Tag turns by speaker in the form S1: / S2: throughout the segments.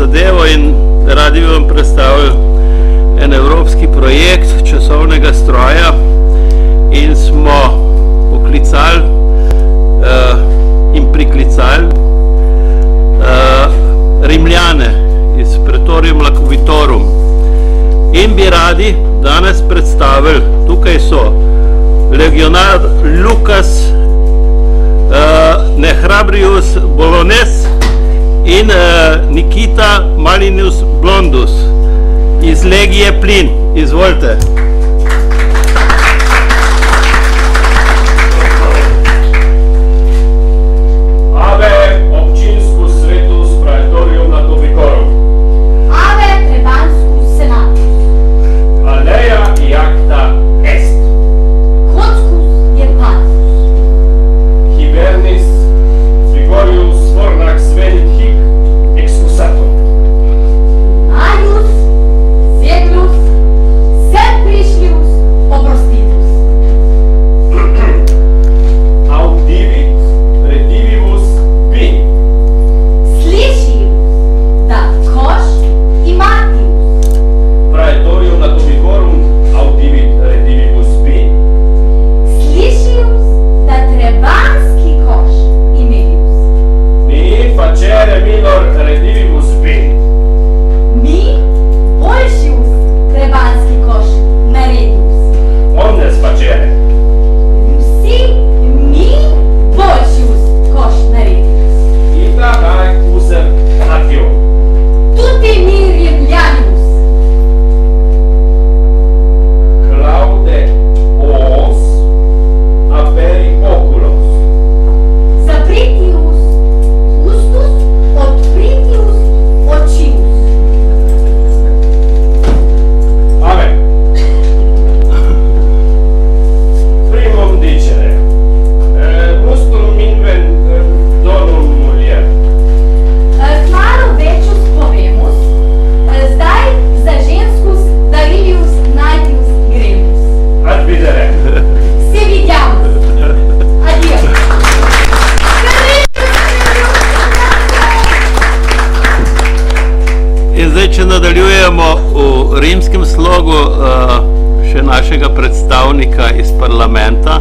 S1: zadevo in radi bi vam predstavili en evropski projekt časovnega stroja in smo poklicali uh, in priklicali uh, Rimljane iz Pretorium Lakovitorum in bi radi danes predstavili, tukaj so legionar Lukas uh, Nehrabrius Bolognese in uh, Nikita Malinus Blondus iz Legije Plin. Izvolite. še našega predstavnika iz parlamenta,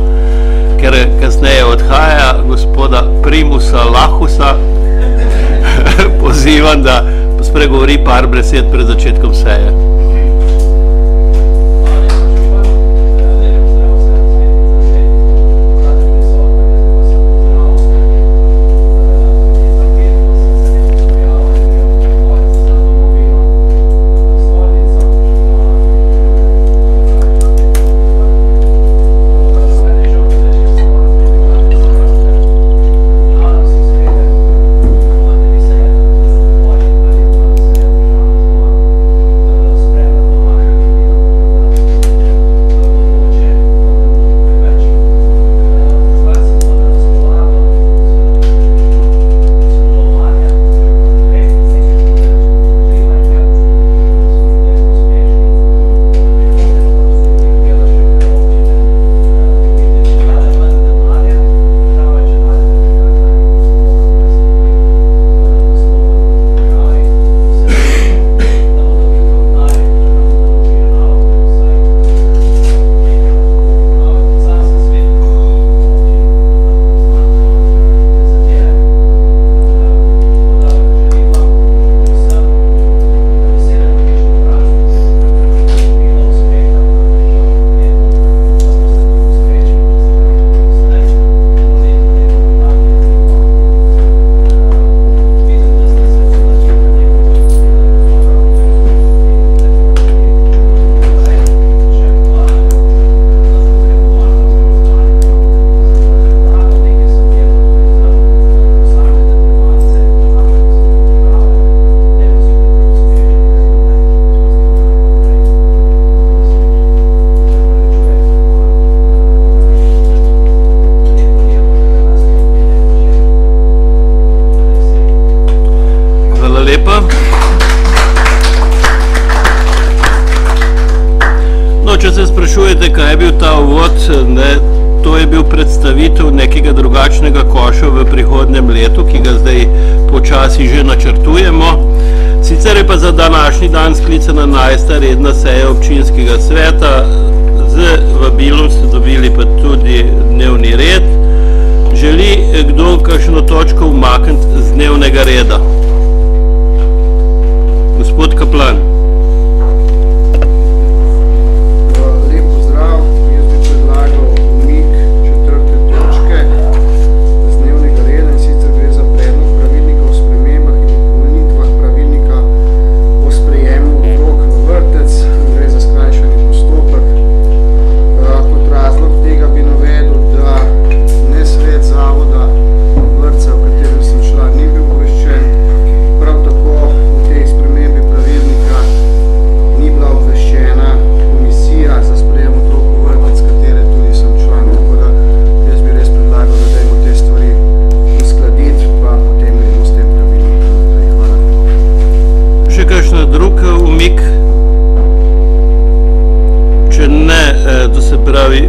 S1: ker kasneje odhaja gospoda Primusa Lahusa. Pozivam, da spregovori par besed pred začetkom seje. če se sprašujete, kaj je bil ta uvod, ne, to je bil predstavitev nekega drugačnega koša v prihodnem letu, ki ga zdaj počasi že načrtujemo. Sicer je
S2: pa za današnji dan sklicana najsta redna seja občinskega sveta, z vabilom ste dobili pa tudi dnevni red. Želi kdo kakšno točko umakniti z dnevnega reda? Gospod Kaplan.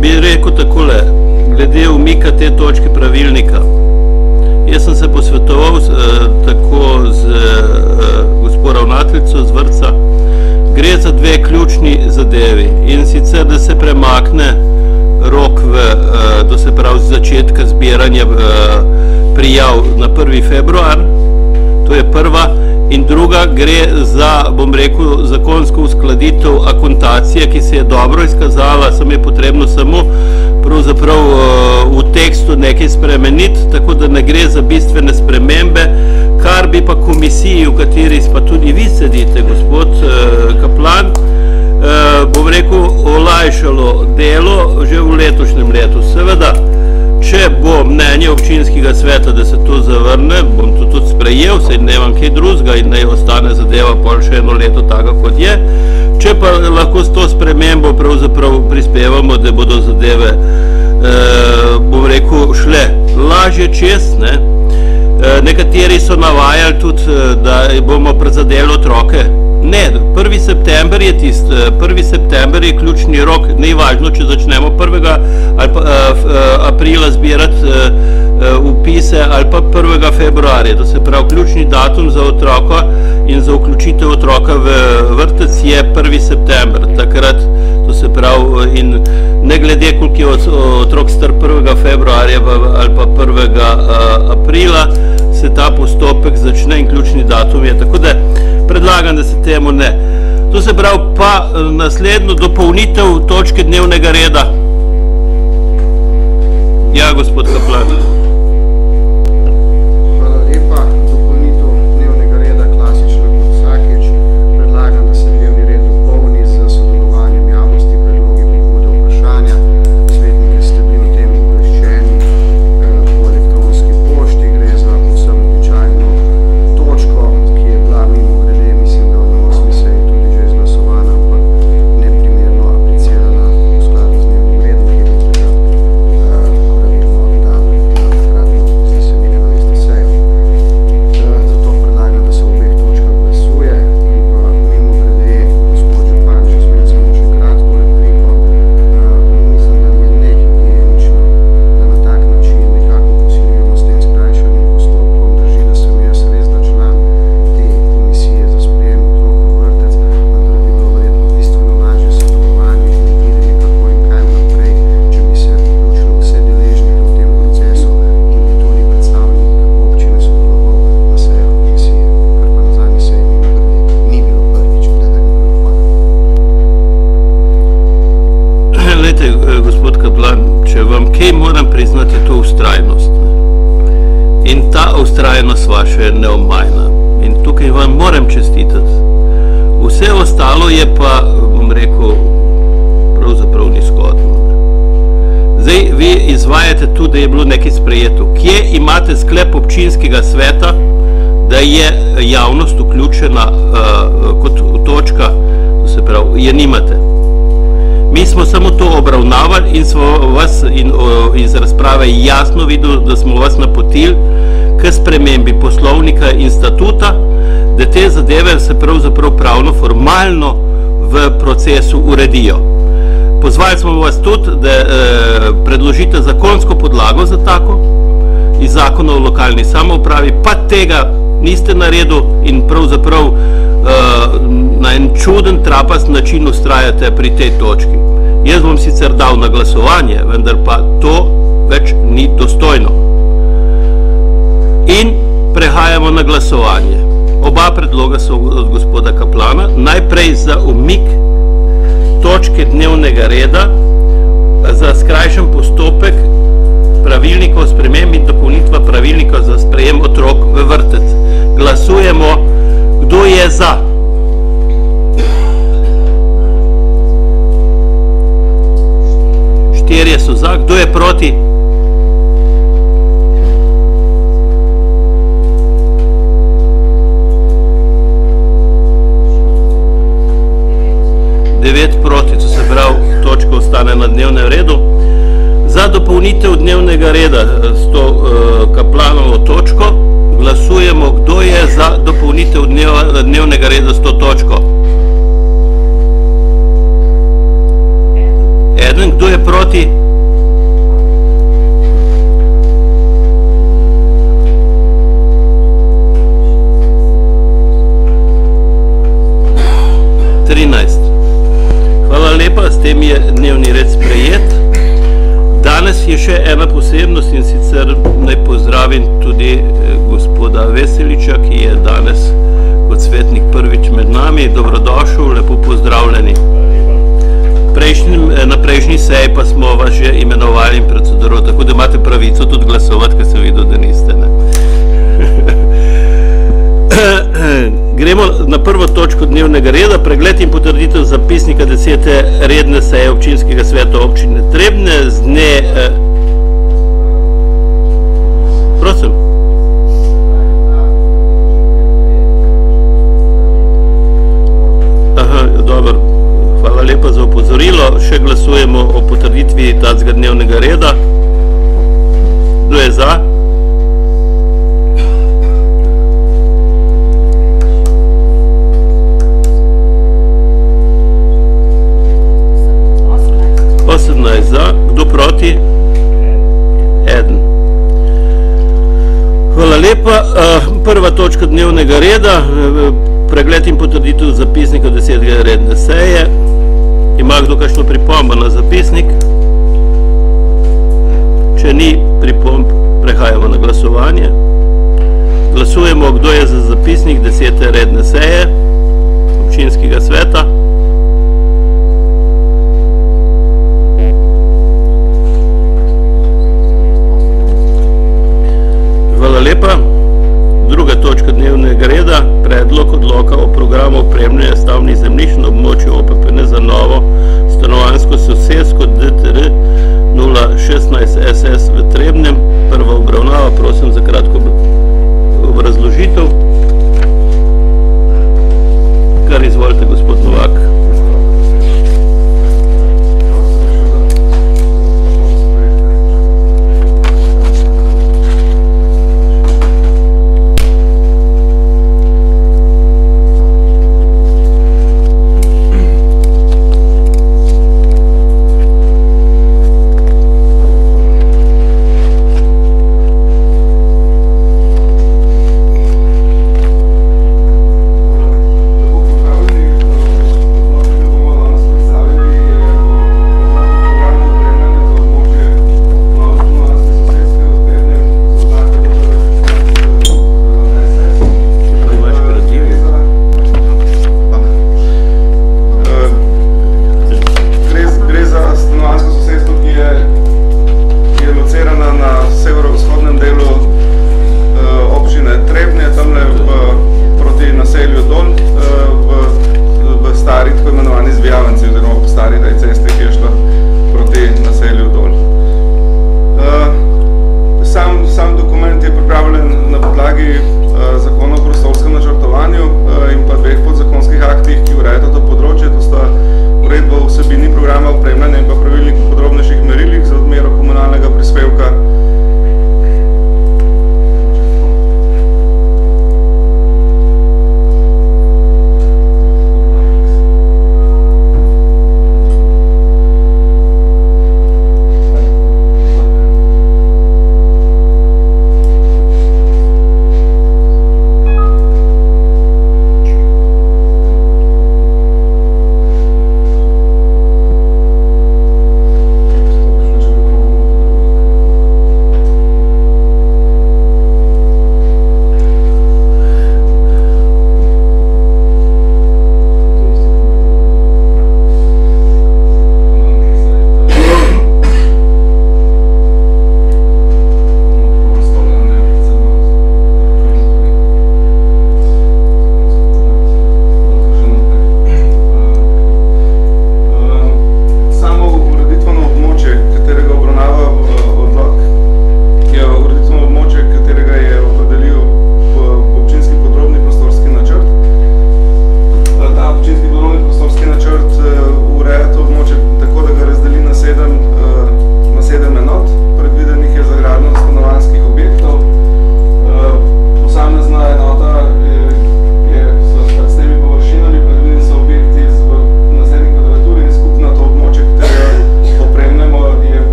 S3: Bi
S2: rekel takole, glede umika te točke pravilnika. Jaz sem se posvetoval eh, tako z eh, gospod ravnateljico z vrtca. Gre za dve ključni zadevi in sicer, da se premakne rok v, eh, do se pravi začetka zbiranja eh, prijav na 1. februar, To je prva. In druga gre za, bom rekel, zakonsko uskladitev akontacije, ki se je dobro izkazala, sem je potrebno samo pravzaprav eh, v tekstu nekaj spremeniti, tako da ne gre za bistvene spremembe, kar bi pa komisiji, v kateri pa tudi vi sedite, gospod eh, Kaplan, eh, bom rekel, olajšalo delo že v letošnjem letu. Seveda, če bo mnenje občinskega sveta, da se to zavrne, bom to tudi sprejel, saj ne vam kaj drugega in naj ostane zadeva pol še eno leto taka, kot je. Če pa lahko s to spremembo pravzaprav prispevamo, da bodo zadeve, eh, bom rekel, šle lažje čez, ne. Eh, nekateri so navajali tudi, eh, da bomo prizadeli otroke. Ne, 1. september je tist, eh, 1. september je ključni rok, ni važno, če začnemo 1. ali pa, eh, eh, aprila zbirati eh, eh, upise ali pa 1. februarja. To se pravi, ključni datum za otroka in za vključitev otroka v vrtec je 1. september. Takrat, to se pravi, eh, in ne glede, koliko je ot- otrok star 1. februarja ali pa 1. eh, aprila, se ta postopek začne in ključni datum je. Tako da predlagam, da se temu ne. To se pravi pa eh, naslednjo dopolnitev točke dnevnega reda. Ja, gospod Kaplan. Sprejeto. Kje imate sklep občinskega sveta, da je javnost vključena uh, kot točka, to se pravi, je nimate? Mi smo samo to obravnavali in smo vas in, o, iz razprave jasno videli, da smo vas napotili k spremembi poslovnika in statuta, da te zadeve se pravzaprav pravno formalno v procesu uredijo. Pozvali smo vas tudi, da eh, predložite zakonsko podlago za tako iz zakona o lokalni samoupravi, pa tega niste naredili in pravzaprav na en čuden, trapast način ustrajate pri tej točki. Jaz bom sicer dal na glasovanje, vendar pa to več ni dostojno. In prehajamo na glasovanje. Oba predloga so od gospoda Kaplana. Najprej za umik točke dnevnega reda za skrajšen postopek pravilnika o spremembi in dopolnitva pravilnika za sprejem otrok v vrtec. Glasujemo, kdo je za. Štirje so za, kdo je proti? Devet proti, to se pravi, točka ostane na dnevnem redu. Za dopolnitev dnevnega reda s to uh, kaplanovo točko glasujemo, kdo je za dopolnitev dneva, dnevnega reda s to točko. Eden, kdo je proti? Tem je dnevni red sprejet. Danes je še ena posebnost in sicer naj pozdravim tudi gospoda Veseliča, ki je danes kot svetnik prvič med nami. Dobrodošel, lepo pozdravljeni. Prejšnjim, na prejšnji seji pa smo vas že imenovali in proceduro, tako da imate pravico tudi glasovati, ker sem videl, da niste. Ne? Gremo na prvo točko dnevnega reda, pregled in potrditev zapisnika desete redne seje občinskega sveta občine Trebne z dne... Eh, prosim. Aha, dobro. Hvala lepa za opozorilo. Še glasujemo o potrditvi tacga dnevnega reda. Kdo je za? Osemnajst za. Kdo proti? Eden. Hvala lepa. Prva točka dnevnega reda, pregled in potrditev zapisnika desetega redne seje. Ima kdo kakšno pripombo na zapisnik? Če ni pripomb, prehajamo na glasovanje. Glasujemo, kdo je za zapisnik desete redne seje občinskega sveta. Hvala lepa. Druga točka dnevnega reda, predlog odloka o programu opremljanja stavnih zemljišč na območju OPPN za novo stanovanjsko sosedsko DTR 016 SS v Trebnem. Prva obravnava, prosim za kratko obrazložitev. Kar izvolite, gospod Novak.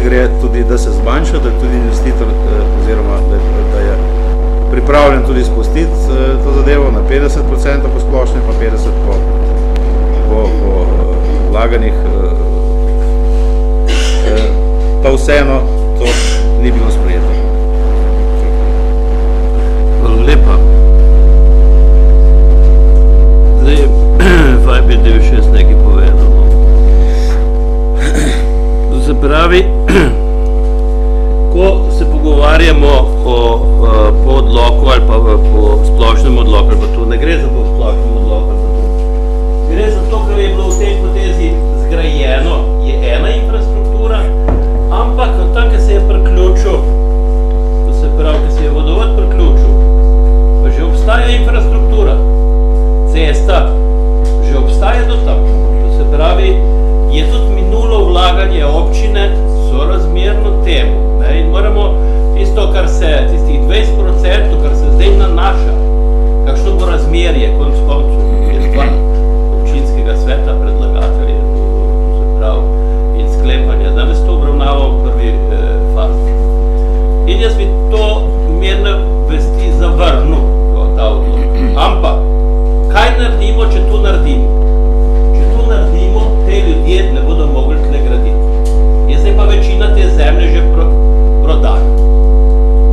S4: Se,
S5: gre tudi, da se zmanjša, da je tudi investitor eh, oziroma da, je- da je pripravljen tudi spustiti eh, to zadevo na 50% po splošnem, pa 50% po, po, po eh, vlaganih, pa vseeno to ni bilo sprejeto.
S2: Hvala lepa. Zdaj, faj bi del še jaz nekaj povedal. no. Se pravi, ko se pogovarjamo o, eh, po odloku ali pa po splošnem odloku, ali pa to ne gre za po splošnem odloku, ali pa to. gre za to, kar je bilo v tej potezi zgrajeno, je ena infrastruktura, ampak tam, ki se je priključil, to se pravi, ki se je vodovod priključil, pa že obstaja infrastruktura, cesta, že obstaja do tam. To se pravi, je tudi minulo vlaganje občine sorazmerno temu. Ne? In moramo tisto, kar se, tistih 20%, kar se zdaj nanaša, kakšno bo razmerje, konc koncu, je stvar občinskega sveta, predlagatelje, se pravi, in sklepanja. Danes to obravnavamo v prvi eh, fazi. In jaz bi to mirne vesti zavrnil, ta odlok. Ampak, kaj naredimo, če to naredimo? Če to naredimo, te ljudje ne bodo mogli zdaj pa večina te zemlje že pro, prodana.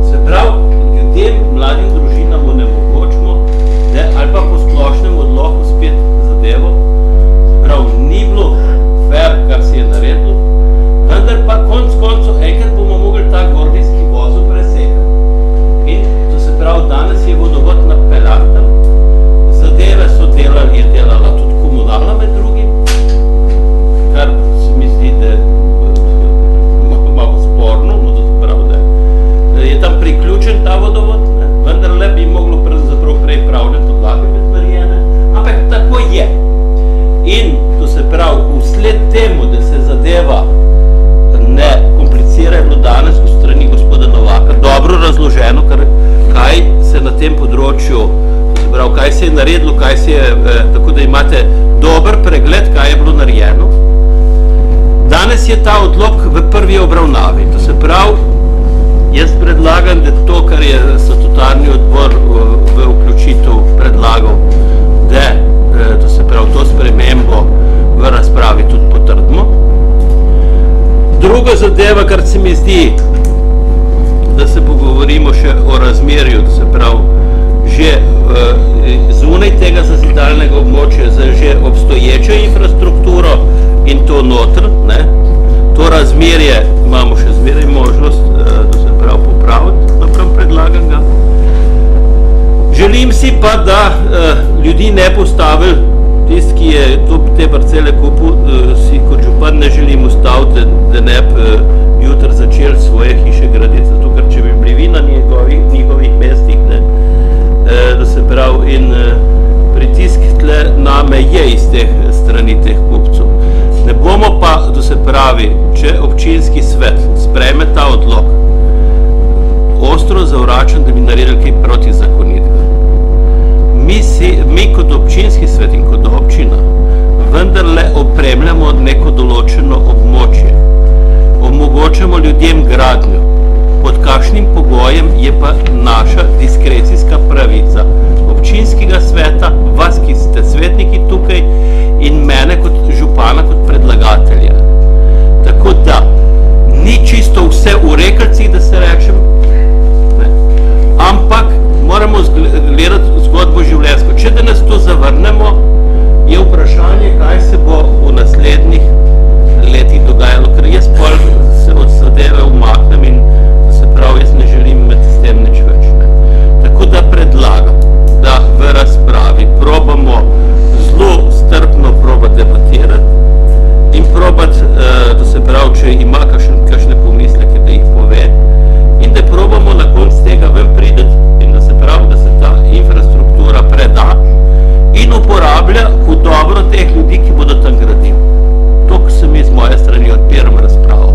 S2: Se pravi, ljudem, mladim družinam onemogočimo, da ali pa po splošnem odloku spet zadevo, se pravi, ni bilo fair, kar se je naredilo, vendar pa konc koncev enkrat bomo mogli ta gordijski vozel presekati. In to se pravi, danes je vodovod na Pelahtem, zadeve so delali, je delala tudi komunalna med drugim, kar se mi zdi, da ta vodovod, ne? vendar le bi moglo pravzaprav prej pravne podlage biti narejene, ampak tako je. In to se pravi, vsled temu, da se zadeva ne komplicira, je bilo danes v strani gospoda Novaka dobro razloženo, kar, kaj se na tem področju, se pravi, kaj se je naredilo, kaj se je, eh, tako da imate dober pregled, kaj je bilo narejeno. Danes je ta odlok v prvi obravnavi, to se pravi, jaz predlagam, da to, kar je statutarni odbor v, vključitev predlagal, da eh, to se pravi, to spremembo v razpravi tudi potrdimo. Druga zadeva, kar se mi zdi, da se pogovorimo še o razmerju, da se pravi, že uh, zunaj tega zazidalnega območja, za že obstoječo infrastrukturo in to notr, ne, to razmerje imamo še zmeraj možnost, uh, da se pravi, popraviti napram predlaganega. Želim si pa, da uh, ljudi ne postavili, tisti, ki je to, te parcele kupil, uh, si kot župan ne želim ustaviti, da, da ne bi uh, jutri začeli svoje hiše graditi, zato ker če bi bili vi na njegovih, njihovih mestih, ne, uh, da se pravi, in uh, pritisk tle name je iz teh strani teh kupcev. Ne bomo pa, da se pravi, če občinski svet sprejme ta odlok, ostro zavračam, da bi naredili kaj protizakonitega. Mi, si, mi kot občinski svet in kot občina vendarle opremljamo neko določeno območje. Omogočamo ljudem gradnjo. Pod kakšnim pogojem je pa naša diskrecijska pravica občinskega sveta, vas, ki ste svetniki tukaj in mene kot župana, kot predlagatelja. Tako da, ni čisto vse v rekelcih, da se rečem. Ampak moramo gledati zgodbo življenjsko. Če danes to zavrnemo, je vprašanje, kaj se bo v naslednjih letih dogajalo, ker jaz pol se od zadeve umaknem in se pravi, jaz ne želim imeti s tem nič več. Ne. Tako da predlagam, da v razpravi probamo zelo strpno probati debatirati in probati, eh, da se pravi, če ima kakšne pomisleke, da jih pove in da probamo na koncu tega ven priti in da se pravi, da se ta infrastruktura preda in uporablja v dobro teh ljudi, ki bodo tam gradili. To, kar se mi z moje strani odpiram razpravo.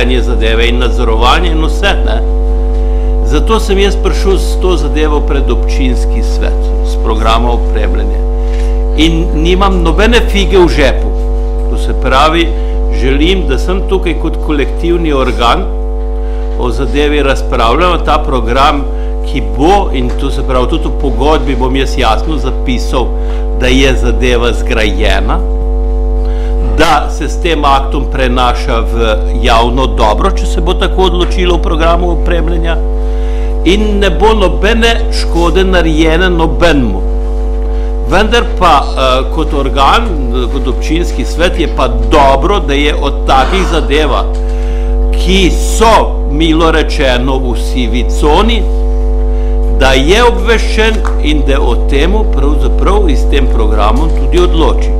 S2: Izvajanje zadeve in nadzorovanje in vse, ne. Zato sem jaz prišel s to zadevo pred občinski svet, s programa opremljanja. In nimam nobene fige v žepu. To se pravi, želim, da sem tukaj kot kolektivni organ o zadevi razpravljal ta program, ki bo, in to se pravi, tudi v pogodbi bom jaz jasno zapisal, da je zadeva zgrajena, da se s tem aktom prenaša v javno dobro, če se bo tako odločilo v programu opremljanja, in ne bo nobene škode narejene nobenmu. Vendar pa uh, kot organ, kot občinski svet je pa dobro, da je od takih zadeva, ki so, milo rečeno, v sivi coni, da je obveščen in da o temu pravzaprav iz tem programom tudi odloči.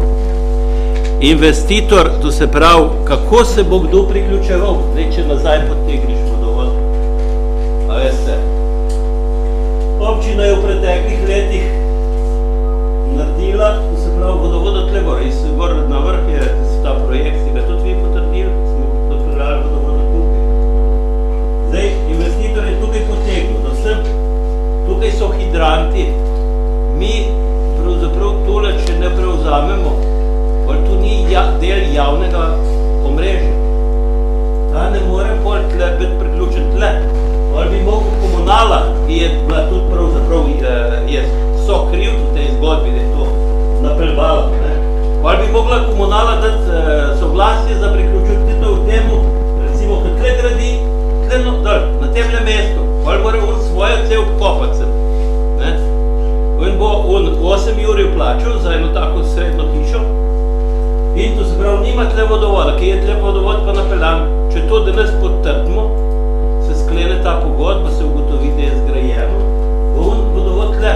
S2: Investitor, to se pravi, kako se bo kdo priključeval, zdaj, če nazaj potegniš vodovod. A veste, občina je v preteklih letih naredila, to se pravi, vodovod od tle gor, iz gor na vrh je ta projekt, si ga tudi vi potrdili, smo potrdili vodovod tukaj. Zdaj, investitor je tukaj potegnil, da sem tukaj so hidranti, mi pravzaprav tole, če ne prevzamemo, pol tu ni ja, del javnega omrežja. Ta ne more pol tle biti priključen tle. Pol bi mogel komunala, ki je bila tudi pravzaprav, je so kriv v tej zgodbi, da je to napeljvala. Ne? Pol bi mogla komunala dati soglasje za priključitev temu, recimo, kad tle gradi, tle no, dal, na temle mestu, pol mora on svojo cel kopati se. Ne? In bo on 8 jurjev plačal za eno tako srednjo hišo in to se pravi, nima tle vodovoda, ki je tle vodovod pa napeljan. Če to danes potrdimo, se sklene ta pogodba, se ugotovi, da je zgrajeno, bo on vodovod tle.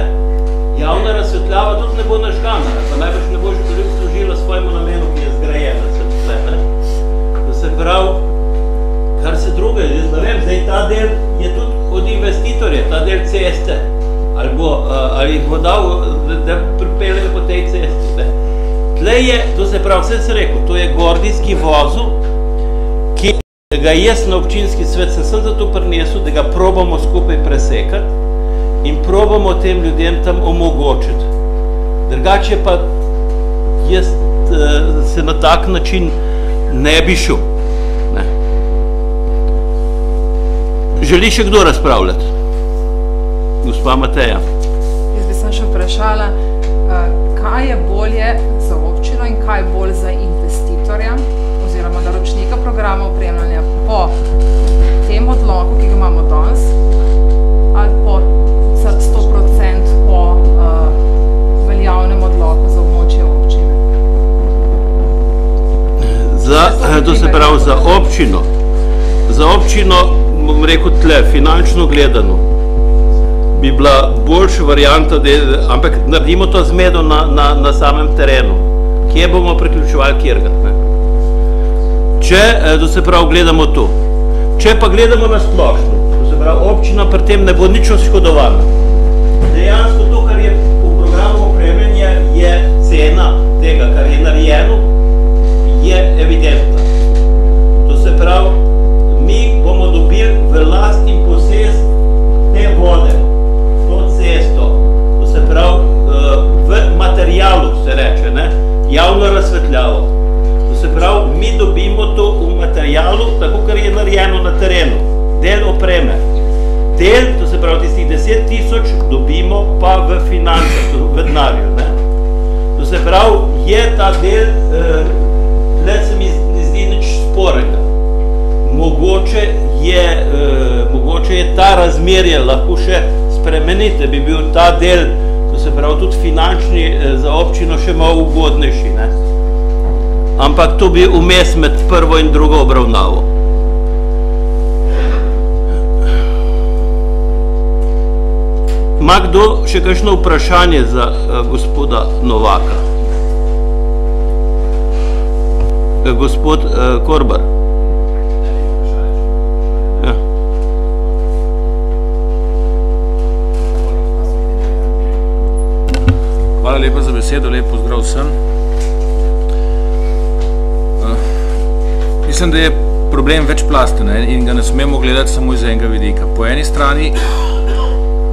S2: Javna razsvetljava tudi ne bo nažgana, pa najbrž ne bo služila svojemu namenu, ki je zgrajena, se tle, ne? Da se pravi, kar se druge, jaz ne vem, zdaj ta del je tudi od investitorja, ta del ceste, ali, bo, ali bo dal, da, da pripeljajo po tej cesti. Ne. Tle je, to se pravi, vse se rekel, to je gordijski vozu, ki ga jaz na občinski svet sem sem zato prinesel, da ga probamo skupaj presekati in probamo tem ljudem tam omogočiti. Drugače pa jaz se na tak način ne bi šel. Ne. Želi še kdo razpravljati? Gospa Mateja.
S6: Jaz bi sem še vprašala, kaj je bolje za občino in kaj bolj za investitorja oziroma naročnika programa opremljanja po tem odloku, ki ga imamo danes, ali po 100% po uh, veljavnem odloku za območje občine?
S2: Za, to se pravi, za občino, za občino, bom rekel tle, finančno gledano, bi bila boljša varianta, da je, ampak naredimo to zmedo na, na, na samem terenu. Kje bomo priključevali kjerga? Ne? Če, da se prav gledamo to, Če pa gledamo na splošno, to se pravi, občina pri tem ne bo nič oškodovana. Dejansko to, kar je v programu opremljanja, je cena tega, kar je narejeno, je evidentna. To se pravi, mi bomo dobili v last in posest te vode, to cesto, to se pravi, eh, v materialu se reče, ne, javno razsvetljavo. To se pravi, mi dobimo to v materialu, tako kar je narejeno na terenu, del opreme. Del, to se pravi tistih 10 tisoč, dobimo pa v financah, v denarju. Ne? To se pravi, je ta del, eh, tle se mi ne zdi nič sporega. Mogoče je, eh, mogoče je ta razmerje lahko še spremeniti, da bi bil ta del, se pravi tudi finančni, eh, za občino še malo ugodnejši. Ne? Ampak to bi vmes med prvo in drugo obravnavo. Ma kdo še kakšno vprašanje za uh, gospoda Novaka? Uh, gospod uh, Korbar.
S7: Besedo, lep pozdrav vsem. Uh, mislim, da je problem večplasten in ga ne smemo gledati samo iz enega vidika. Po eni strani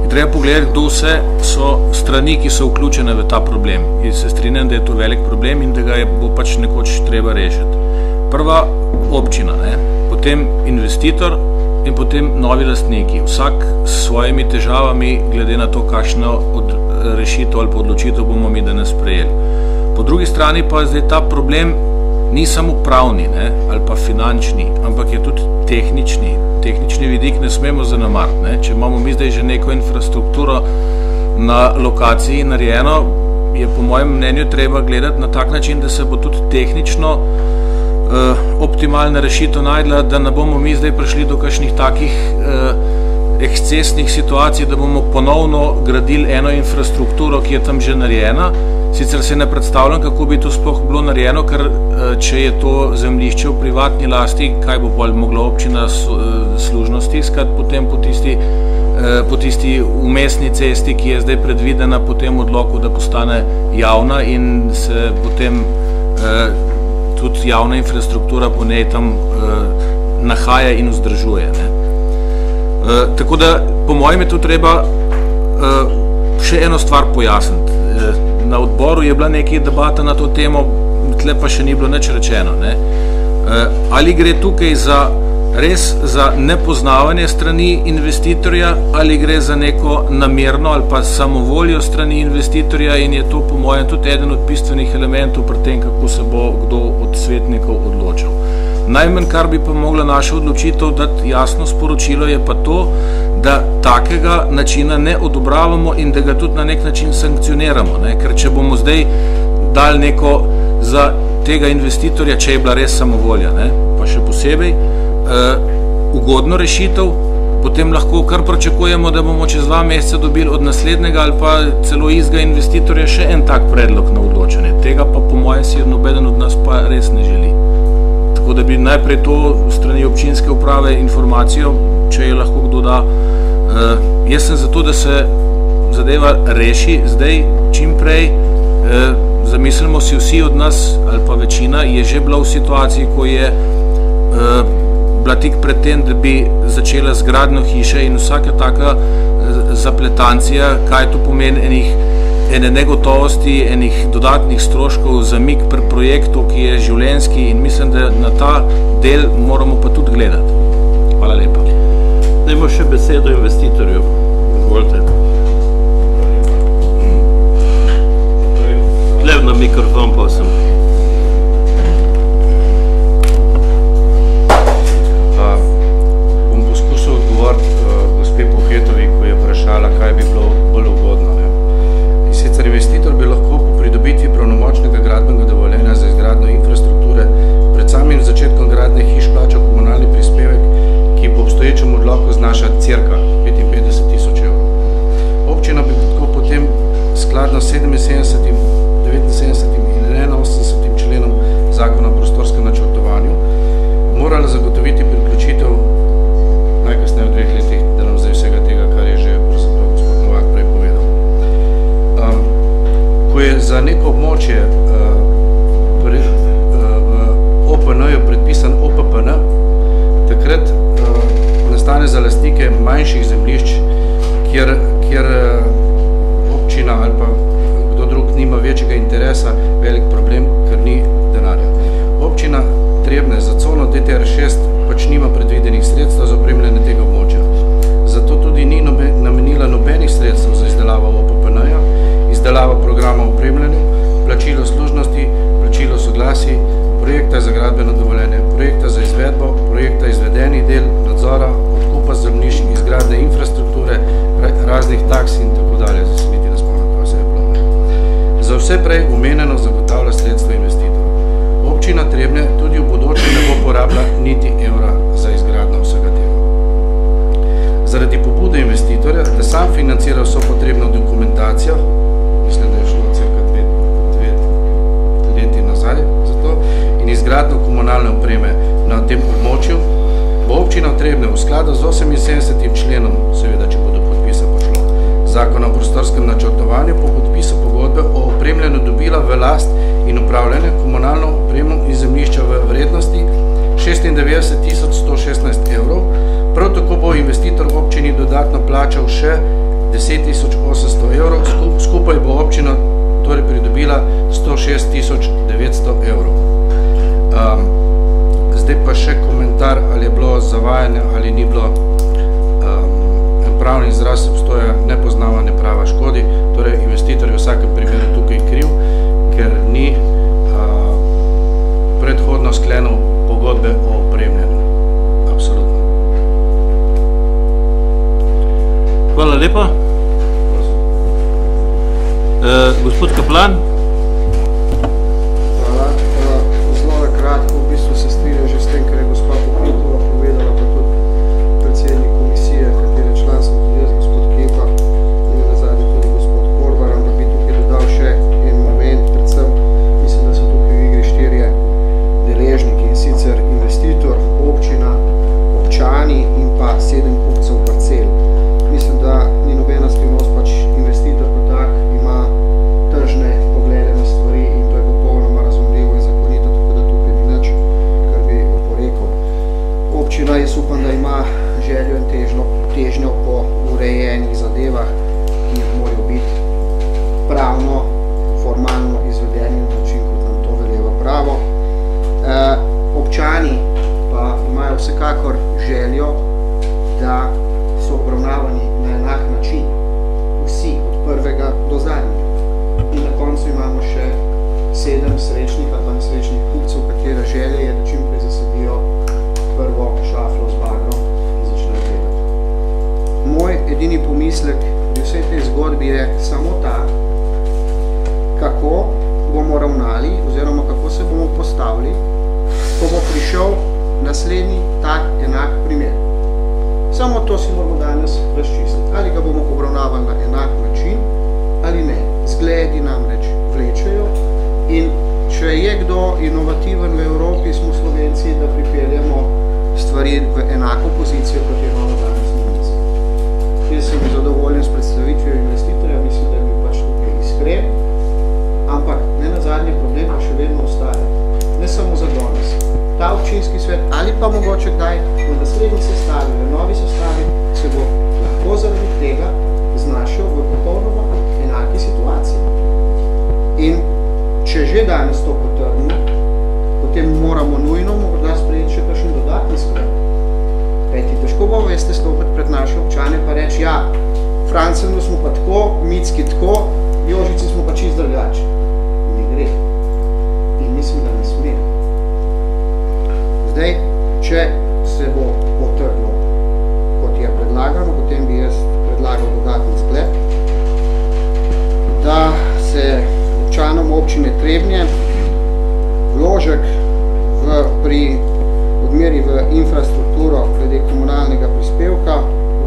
S7: je treba pogledati, kdo vse so strani, ki so vključene v ta problem. In se strinjam, da je to velik problem in da ga je, bo pač nekoč treba rešiti. Prva občina, ne, potem investitor in potem novi lastniki. Vsak s svojimi težavami, glede na to, kakšno od rešitev ali pa odločitev bomo mi danes sprejeli. Po drugi strani pa zdaj ta problem ni samo pravni ne, ali pa finančni, ampak je tudi tehnični. Tehnični vidik ne smemo zanemariti. Ne. Če imamo mi zdaj že neko infrastrukturo na lokaciji narejeno, je po mojem mnenju treba gledati na tak način, da se bo tudi tehnično uh, optimalna rešitev najdla, da ne bomo mi zdaj prišli do kakšnih takih uh, ekscesnih situacij, da bomo ponovno gradili eno infrastrukturo, ki je tam že narejena. Sicer se ne predstavljam, kako bi to sploh bilo narejeno, ker če je to zemljišče v privatni lasti, kaj bo bolj mogla občina služnosti iskati potem po tisti, po tisti umestni cesti, ki je zdaj predvidena po tem odloku, da postane javna in se potem tudi javna infrastruktura po njej tam nahaja in vzdržuje. Ne. Uh, tako da, po mojem je tu treba uh, še eno stvar pojasniti. Uh, na odboru je bila nekaj debata na to temo, tle pa še ni bilo nič rečeno. Ne? Uh, ali gre tukaj za res za nepoznavanje strani investitorja, ali gre za neko namerno ali pa samovoljo strani investitorja in je to po mojem tudi eden od bistvenih elementov pri tem, kako se bo kdo od svetnikov odločil. Najmanj, kar bi pa mogla naša odločitev dati jasno sporočilo, je pa to, da takega načina ne odobravamo in da ga tudi na nek način sankcioniramo. Ne? Ker če bomo zdaj dali neko za tega investitorja, če je bila res samovolja, ne? pa še posebej, uh, ugodno rešitev, potem lahko kar pričakujemo, da bomo čez dva meseca dobili od naslednjega ali pa celo izga investitorja še en tak predlog na odločanje. Tega pa po mojem si nobeden od nas pa res ne želi. Tako da bi najprej to strani občinske uprave informacijo, če je lahko kdo da. Uh, jaz sem zato, da se zadeva reši zdaj čim prej. Uh, zamislimo si vsi od nas, ali pa večina, je že bila v situaciji, ko je uh, bila tik pred tem, da bi začela zgradno hiše in vsaka taka uh, zapletancija, kaj to pomeni enih ene negotovosti, enih dodatnih stroškov, zamik pri projektu, ki je življenjski in mislim, da na ta del moramo pa tudi gledati. Hvala lepa.
S2: Dajmo še besedo investitorju. Izvolite. Lev na mikrofon pa Hvala lepa. Uh, gospod Kaplan.
S3: Pomislek pri vsej tej zgodbi je samo ta, kako bomo ravnali oziroma kako se bomo postavili, ko bo prišel naslednji tak enak primer. Samo to si moramo danes razčistiti. Ali ga bomo obravnavali na enak način ali ne. Zgledi namreč vlečejo in če je kdo inovativen v Evropi, smo Slovenci, da pripeljamo stvari v enako pozicijo, kot je Jaz sem zadovoljen s predstavitvijo investitorja, mislim, da je bil pač tukaj iskren, ampak ne na zadnje problem pa še vedno ostaje. Ne samo za danes. Ta občinski svet ali pa mogoče kdaj v naslednji sestavi, v novi sestavi, se bo lahko zaradi tega znašel v popolnoma enaki situaciji. In če že danes to potrdimo, potem moramo nujno morda sprejeti še kakšen dodatni sklep. Kajti, težko bo, veste, stopiti pred naše občane pa reči, ja, Francenu smo pa tako, Mitski tako, Jožici smo pa čist drugače. Ne gre. In mislim, da ne sme. Zdaj, če se bo potrdilo, kot je predlagano, potem bi jaz predlagal dodatni sklep, da se občanom občine Trebnje vložek v, pri odmeri v infrastrukturo glede komunalnega prispevka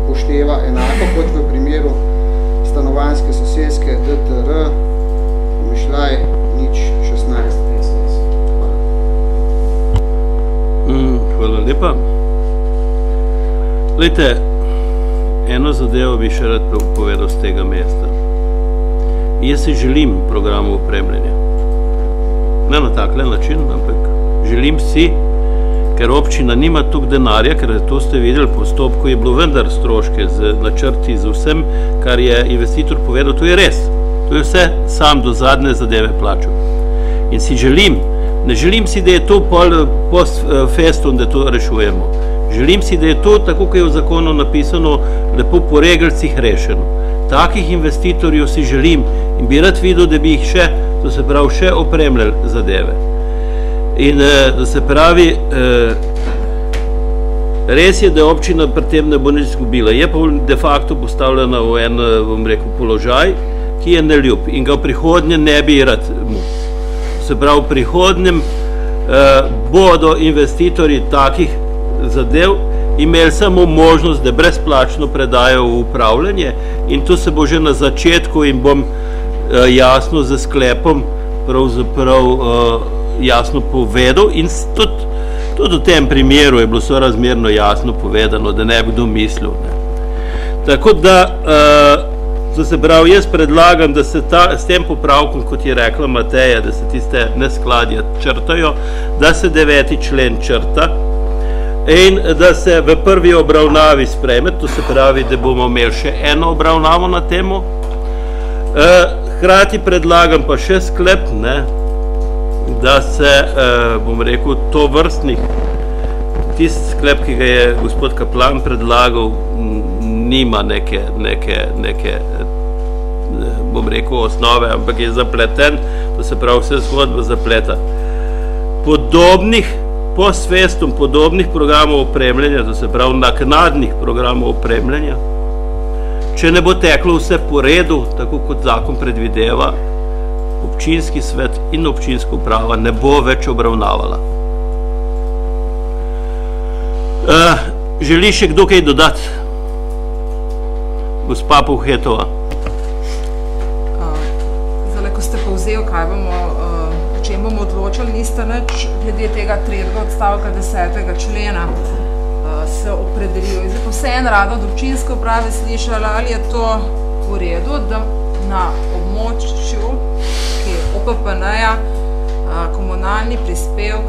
S3: upošteva enako kot v primeru stanovanjske sosedske DTR Mišljaj nič 16 SS. Hvala.
S2: Mm, hvala lepa. Glejte, eno zadevo bi še rad povedal z tega mesta. Jaz si želim programu opremljanja. Ne na takle način, ampak želim si, ker občina nima toliko denarja, ker to ste videli, postopku je bilo vendar stroške z načrti, z vsem, kar je investitor povedal, to je res. To je vse sam do zadnje zadeve plačal. In si želim, ne želim si, da je to pol post eh, festum, da to rešujemo. Želim si, da je to, tako kot je v zakonu napisano, lepo po regelcih rešeno. Takih investitorjev si želim in bi rad videl, da bi jih še, to se pravi, še opremljali zadeve. In eh, da se pravi, eh, res je, da občina pri tem ne bo nič izgubila. Je pa de facto postavljena v en, eh, bom rekel, položaj, ki je neljub in ga v prihodnje ne bi rad mu. Se pravi, v prihodnjem eh, bodo investitorji takih zadev imeli samo možnost, da brezplačno predajo v upravljanje in to se bo že na začetku in bom eh, jasno z sklepom pravzaprav eh, jasno povedal in tudi, tudi v tem primeru je bilo sorazmerno jasno povedano, da ne bi kdo mislil. Ne. Tako da, to se pravi, jaz predlagam, da se ta, s tem popravkom, kot je rekla Mateja, da se tiste neskladja črtajo, da se deveti člen črta, in da se v prvi obravnavi spreme, to se pravi, da bomo imeli še eno obravnavo na temo. Hrati predlagam pa še sklep, ne, da se, bom rekel, to vrstnih, tist sklep, ki ga je gospod Kaplan predlagal, nima neke, neke, neke, bom rekel, osnove, ampak je zapleten, to se pravi, vse zgodbo zapleta. Podobnih po svestom podobnih programov opremljanja, to se pravi naknadnih programov opremljanja, če ne bo teklo vse po redu, tako kot zakon predvideva, občinski svet in občinska uprava ne bo več obravnavala. Uh, želi še kdo kaj dodati? Gospa Povhetova.
S6: Uh, zdaj, ko ste povzel, kaj bomo uh, čem bomo odločali, niste nič glede tega tretjega odstavka desetega člena uh, se opredelil. Zdaj pa vse en rado od občinske uprave slišala, ali je to v redu, da na območju, OPPN-ja, uh, komunalni prispevk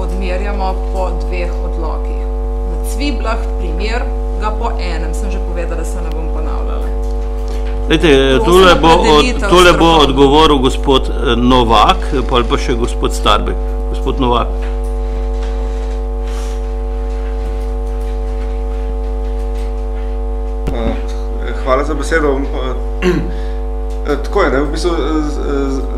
S6: odmerjamo po dveh odlokih. Na Cviblah primer ga po enem, sem že povedala, da se ne bom ponavljala.
S2: Lejte, tole bo, od, tole bo odgovoril gospod Novak, pa ali pa še gospod Starbek. Gospod Novak.
S4: Hvala za besedo. Tako je, ne, v bistvu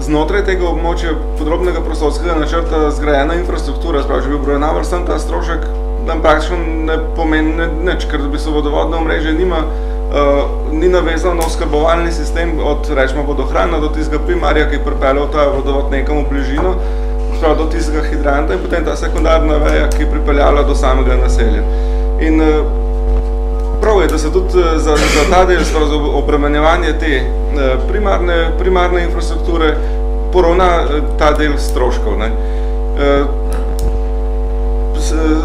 S4: znotraj tega območja podrobnega prostorskega načrta zgrajena infrastruktura, spravi, če bi obrojenaval sem ta strošek, nam praktično ne pomeni nič, ker v bistvu vodovodno omrežje nima Uh, ni navezan na oskrbovalni sistem od, rečemo, vodohrana do tistega primarja, ki je pripeljal ta vodovod nekam v bližino, prav do tistega hidranta in potem ta sekundarna veja, ki je pripeljala do samega naselja. In uh, prav je, da se tudi za, za ta del, za obremenjevanje te uh, primarne, primarne infrastrukture porovna ta del stroškov. Ne.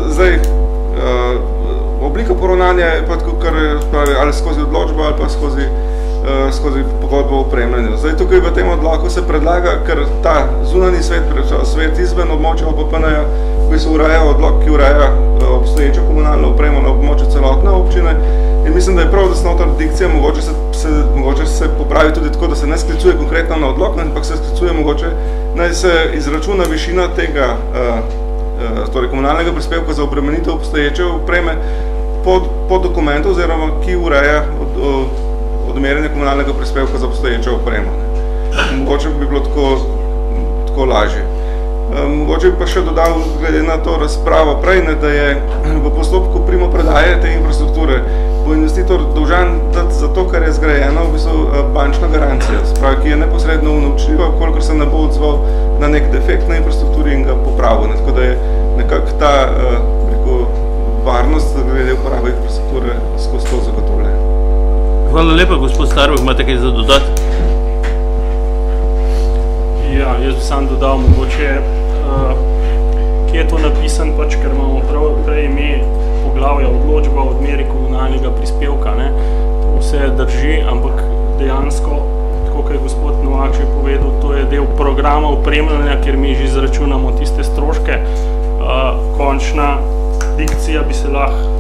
S4: Zdaj, oblika poravnanja je pa tako, kar pravi, ali skozi odločbo ali pa skozi, skozi pogodbo o opremljanju. Zdaj tukaj v tem odloku se predlaga, ker ta zunani svet, svet izven območja OPPN-ja, ki se ureja odlok, ki ureja obstoječo komunalno opremo na območju celotne občine. In mislim, da je prav, da se notar dikcija mogoče se, se, mogoče se popravi tudi tako, da se ne sklicuje konkretno na odlok, ampak se sklicuje mogoče, naj se izračuna višina tega uh, torej komunalnega prispevka za obremenitev obstoječe opreme pod, pod dokumentu oziroma ki ureja od, od, odmerjanje komunalnega prispevka za obstoječe opremo. Ne. Mogoče bi bilo tako, tako lažje. Mogoče bi pa še dodal, glede na to razpravo prej, ne, da je v postopku primo predaje te infrastrukture bo investitor dolžan dati za to, kar je zgrajeno, v bistvu bančna garancija, spravi, ki je neposredno unovčljiva, kolikor se ne bo odzval na nek defekt na infrastrukturi in ga popravil. Ne. Tako da je nekako ta rekel, varnost glede uporabe infrastrukture skozi to zagotovljena.
S2: Hvala lepa, gospod Starbek, imate kaj za dodati?
S8: Ja, jaz bi sam dodal mogoče, uh, kje je to napisan, pač, ker imamo prav prej ime poglavja odločba o odmeri komunalnega prispevka. Ne. To vse drži, ampak dejansko, tako kot je gospod Novak že povedal, to je del programa opremljanja, kjer mi že izračunamo tiste stroške. Uh, končna dikcija bi se lahko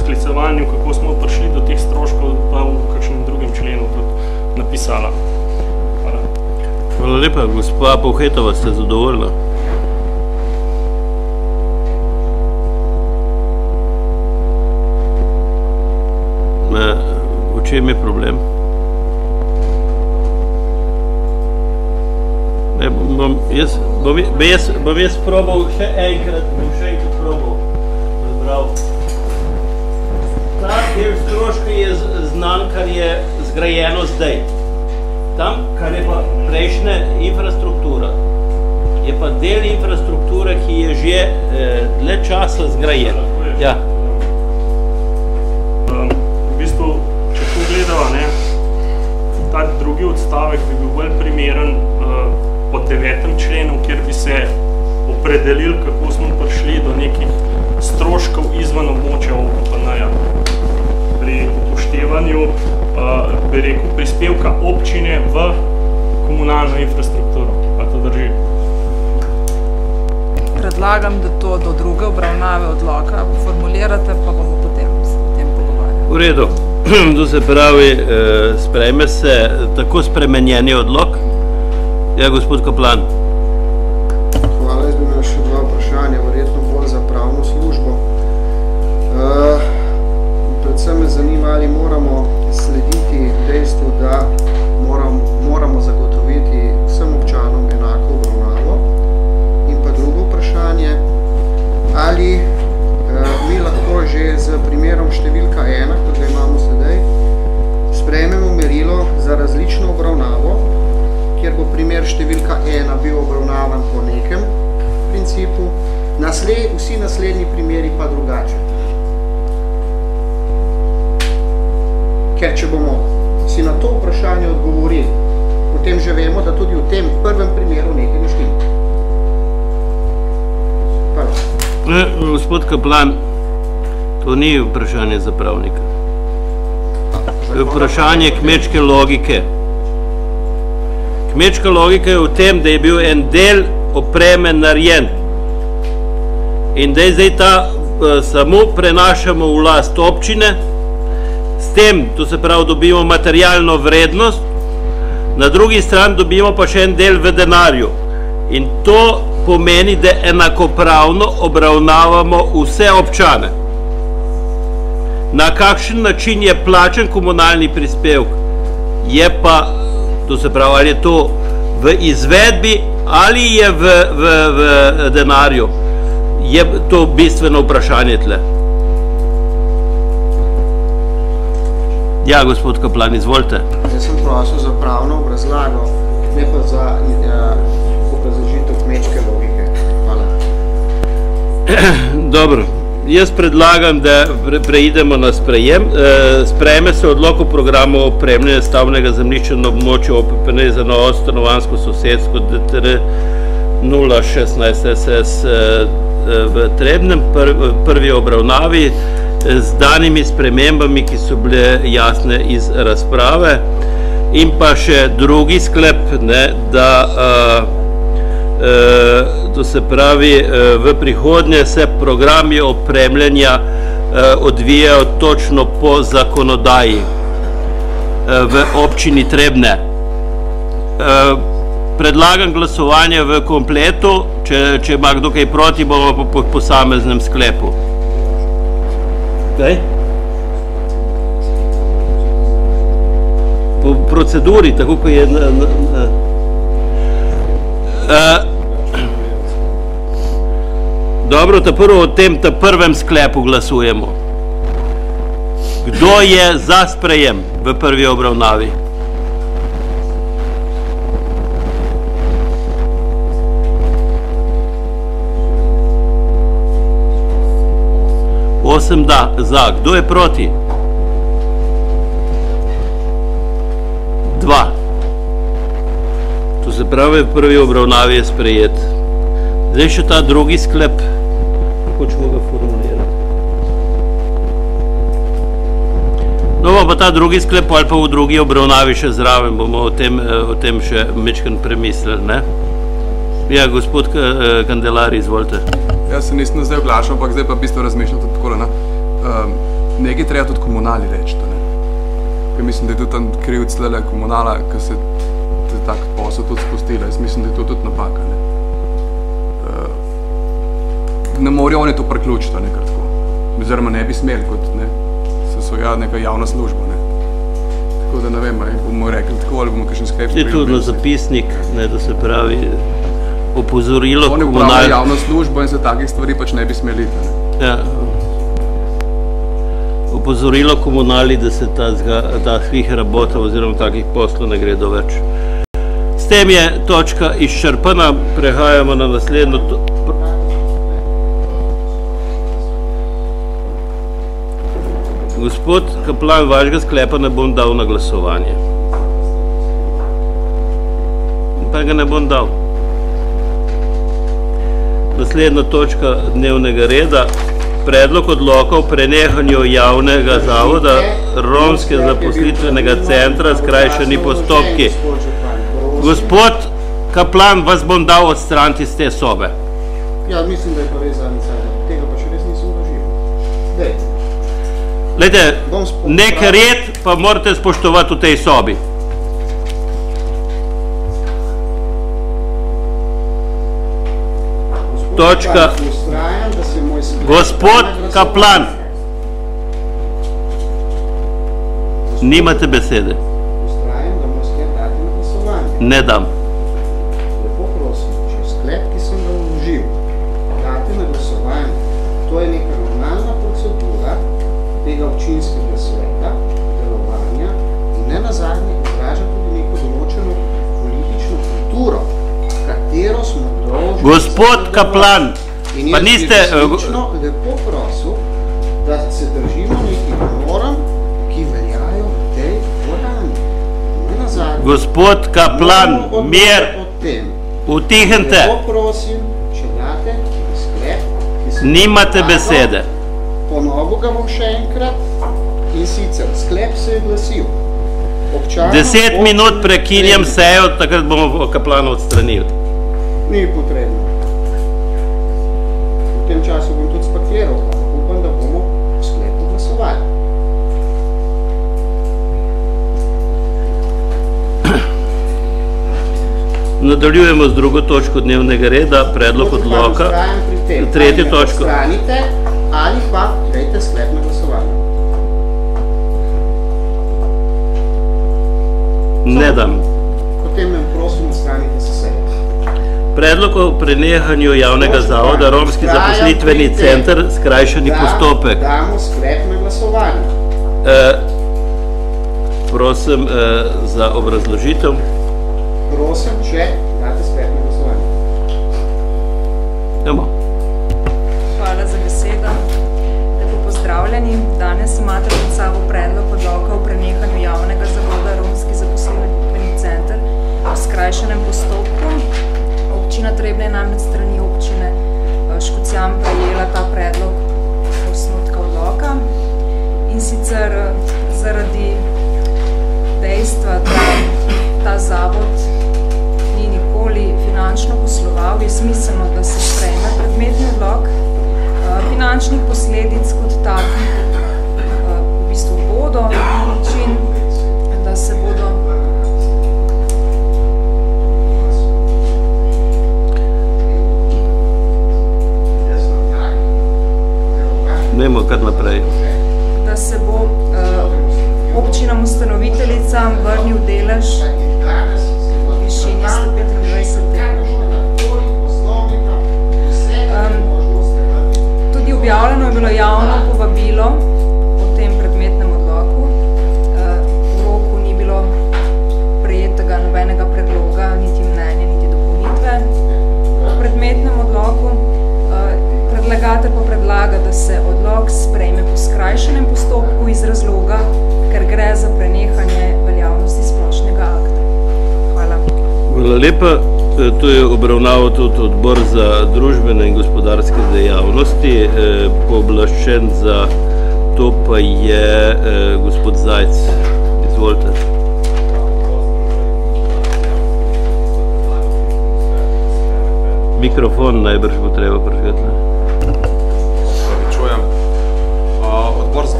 S8: sklicevanju, kako smo prišli do teh stroškov, pa v kakšnem drugem členu tudi napisala. Hvala.
S2: Hvala lepa, gospa Povhetova, ste zadovoljna? Me, v čem je problem? Ne, bom, jaz, bom, jaz, bom jaz probal še enkrat, bom še enkrat probal prebral. Del stroška je znan, kar je zgrajeno zdaj. Tam, kar je pa prejšnja infrastruktura, je pa del infrastrukture, ki je že eh, dlje časa zgrajen. Ja.
S8: Um, v bistvu, če to gledava, ne, ta drugi odstavek bi bil bolj primeren uh, po devetem členu, kjer bi se opredelili, kako smo prišli do nekih stroškov izven območja OPN-ja. Upoštevanju, uh, bi rekel, prispevka občine v komunalno infrastrukturo. Pa to drži?
S6: Predlagam, da to do druge obravnave odloka formulirate, pa bomo potem se o tem pogovarjali.
S2: V redu. To se pravi, eh, sprejme se tako spremenjeni odlok. Ja, gospod Kaplan.
S3: Vprašanje za
S2: pravnika. To je vprašanje kmečke logike. Kmečka logika je v tem, da je bil en del opreme narejen in da je zdaj ta eh, samo prenašamo v last občine, s tem, to se pravi, dobimo materialno vrednost, na drugi strani dobimo pa še en del v denarju. In to pomeni, da enakopravno obravnavamo vse občane. Na kakšen način je plačen komunalni prispevek, je pa, to se pravi, ali je to v izvedbi ali je v, v, v denarju, je to bistveno vprašanje tle. Ja, gospod Kaplan, izvolite.
S3: Jaz sem prosil za pravno obrazlago, ne pa za uh, obrazložitev kmečke logike. Hvala.
S2: Dobro, jaz predlagam, da pre- preidemo na sprejem. E, Sprejme se odlok o programu opremljanja stavnega zemljišča na območju OPPN za novo stanovansko sosedsko DTR 016 SS e, e, v Trebnem pr- v prvi obravnavi e, z danimi spremembami, ki so bile jasne iz razprave. In pa še drugi sklep, ne, da Eh, to se pravi, eh, v prihodnje se programi opremljanja eh, odvijajo točno po zakonodaji eh, v občini Trebne. Predlagam glasovanje v kompletu, če, če ima kdo kaj proti, bomo po, po posameznem sklepu. Kaj? Po proceduri, tako kot je na, na, na, Eh, Dobro, ta prvo o tem ta prvem sklepu glasujemo. Kdo je za sprejem v prvi obravnavi? Osem da, za. Kdo je proti? Dva. To se pravi, v prvi obravnavi je sprejet. Zdaj še ta drugi sklep, kako ćemo ga formulirati. No, pa ta drugi sklep ali pa v drugi obravnavi še zraven, bomo o tem, eh, o tem še mečken premislili, ne? Ja, gospod eh, Kandelari, izvolite.
S9: Jaz se nisem zdaj oglašal, ampak zdaj pa v bistvu razmišljam tudi tako, ne. Um, nekaj treba tudi komunali reči, ne. Ker mislim, da je tudi tam krivc tlele komunala, ki se te tak posel tudi spustila. Jaz mislim, da je to tudi napaka, ne. Ne morajo oni to priključiti, ne, kar tako. Oziroma ne bi smeli, kot, ne, se so ja neka javna služba, ne. Tako da ne vem, ali bomo rekli tako, ali bomo kakšen sklep
S2: Je tudi na zapisnik, ne, da se pravi opozorilo
S9: Oni
S2: komunal...
S9: upravljajo javno službo in se takih stvari pač ne bi smeli. Ne.
S2: Ja. Opozorilo komunali, da se ta zga, takih rabotov oziroma takih poslov ne gredo več. S tem je točka izčrpana, prehajamo na naslednjo Gospod Kaplan, vašega sklepa ne bom dal na glasovanje. Pa ga ne bom dal. Naslednja točka dnevnega reda. Predlog odloka o prenehanju javnega zavoda Romske zaposlitvenega centra skrajšani postopki. Gospod Kaplan, vas bom dal odstraniti iz te sobe.
S3: Ja, mislim, da je pa res zadnji cajt. Tega pa še res nisem doživel. Dej. Spo-
S2: nek red pa morate spoštovati v tej sobi. Točka. Gospod Kaplan, nimate besede. Ne dam. Gospod. Kaplan, pa niste, eh,
S3: resnično lepo prosil, da se držimo nekih norm, ki veljajo v tej dvorani. Ne nazadnje.
S2: Gospod Kaplan, mir, utihnite.
S3: Lepo prosim, če date sklep, ki sem
S2: Nimate besede.
S3: Ponovil ga bom še enkrat in sicer sklep se je glasil. Občanom
S2: Deset minut prekinjam sejo, takrat bomo Kaplana odstranili.
S3: Ni potrebno. V tem času bom tudi spakiral, ampak upam, da bomo v sklepu glasovali.
S2: Nadaljujemo z drugo točko dnevnega reda, predlog odloka. Tretjo točko.
S3: odstranite ali pa dajte sklep na glasovanje.
S2: Ne dam. Predlog o prenehanju javnega zavoda Romski zaposlitveni center, skrajšani postopek.
S3: damo sklep na glasovanje.
S2: Eh, Prosim eh, za obrazložitev.
S3: Prosim, če date sklep na glasovanje.
S2: Damo.
S6: Hvala za besedo. Lepo pozdravljeni. Danes imate pred sabo predlog odloka o prenehanju javnega zavoda Romski zaposlitveni center v skrajšanem postopku. Občina Trebnje je namreč strani občine eh, Škocjan prejela ta predlog osnutka odloka in sicer eh, zaradi dejstva, da ta zavod ni nikoli finančno posloval, je smiselno, da se sprejme predmetni odlok. Eh, Finančnih posledic kot takih v bistvu bodo
S2: Dajmo kar naprej.
S6: da se bo uh, občinam ustanoviteljicam vrnil delež v višini 125 evrov. Tudi objavljeno je bilo javno povabilo Predlagatelj pa predlaga, da se odlok sprejme po skrajšanem postopku iz razloga, ker gre za prenehanje veljavnosti splošnega akta. Hvala.
S2: Hvala lepa. E, To je obravnaval tudi odbor za družbene in gospodarske dejavnosti. E, Pooblaščen za to pa je e, gospod Zajc. Izvolite. Mikrofon najbrž bo treba prižgati.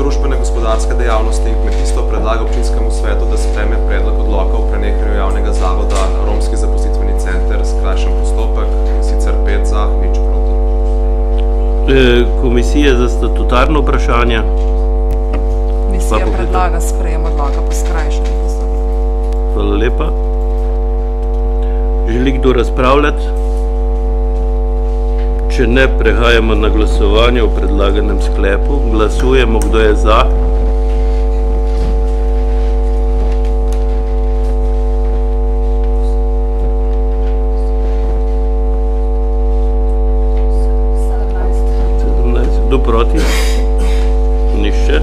S10: Družbene gospodarske dejavnosti in kmetijstvo predlaga občinskemu svetu, da spreme predlog odloka o prenehanju javnega zavoda Romski zaposlitveni center skrajšen postopek, sicer 5 za, nič proti.
S2: Eh, Komisija za statutarno vprašanje.
S6: Komisija predlaga sprejem odloka po skrajšanem postopku.
S2: Hvala lepa. Želi kdo razpravljati? Če ne, prehajamo na glasovanje o predlaganem sklepu. Glasujemo, kdo je za. Kdo proti? Nišče.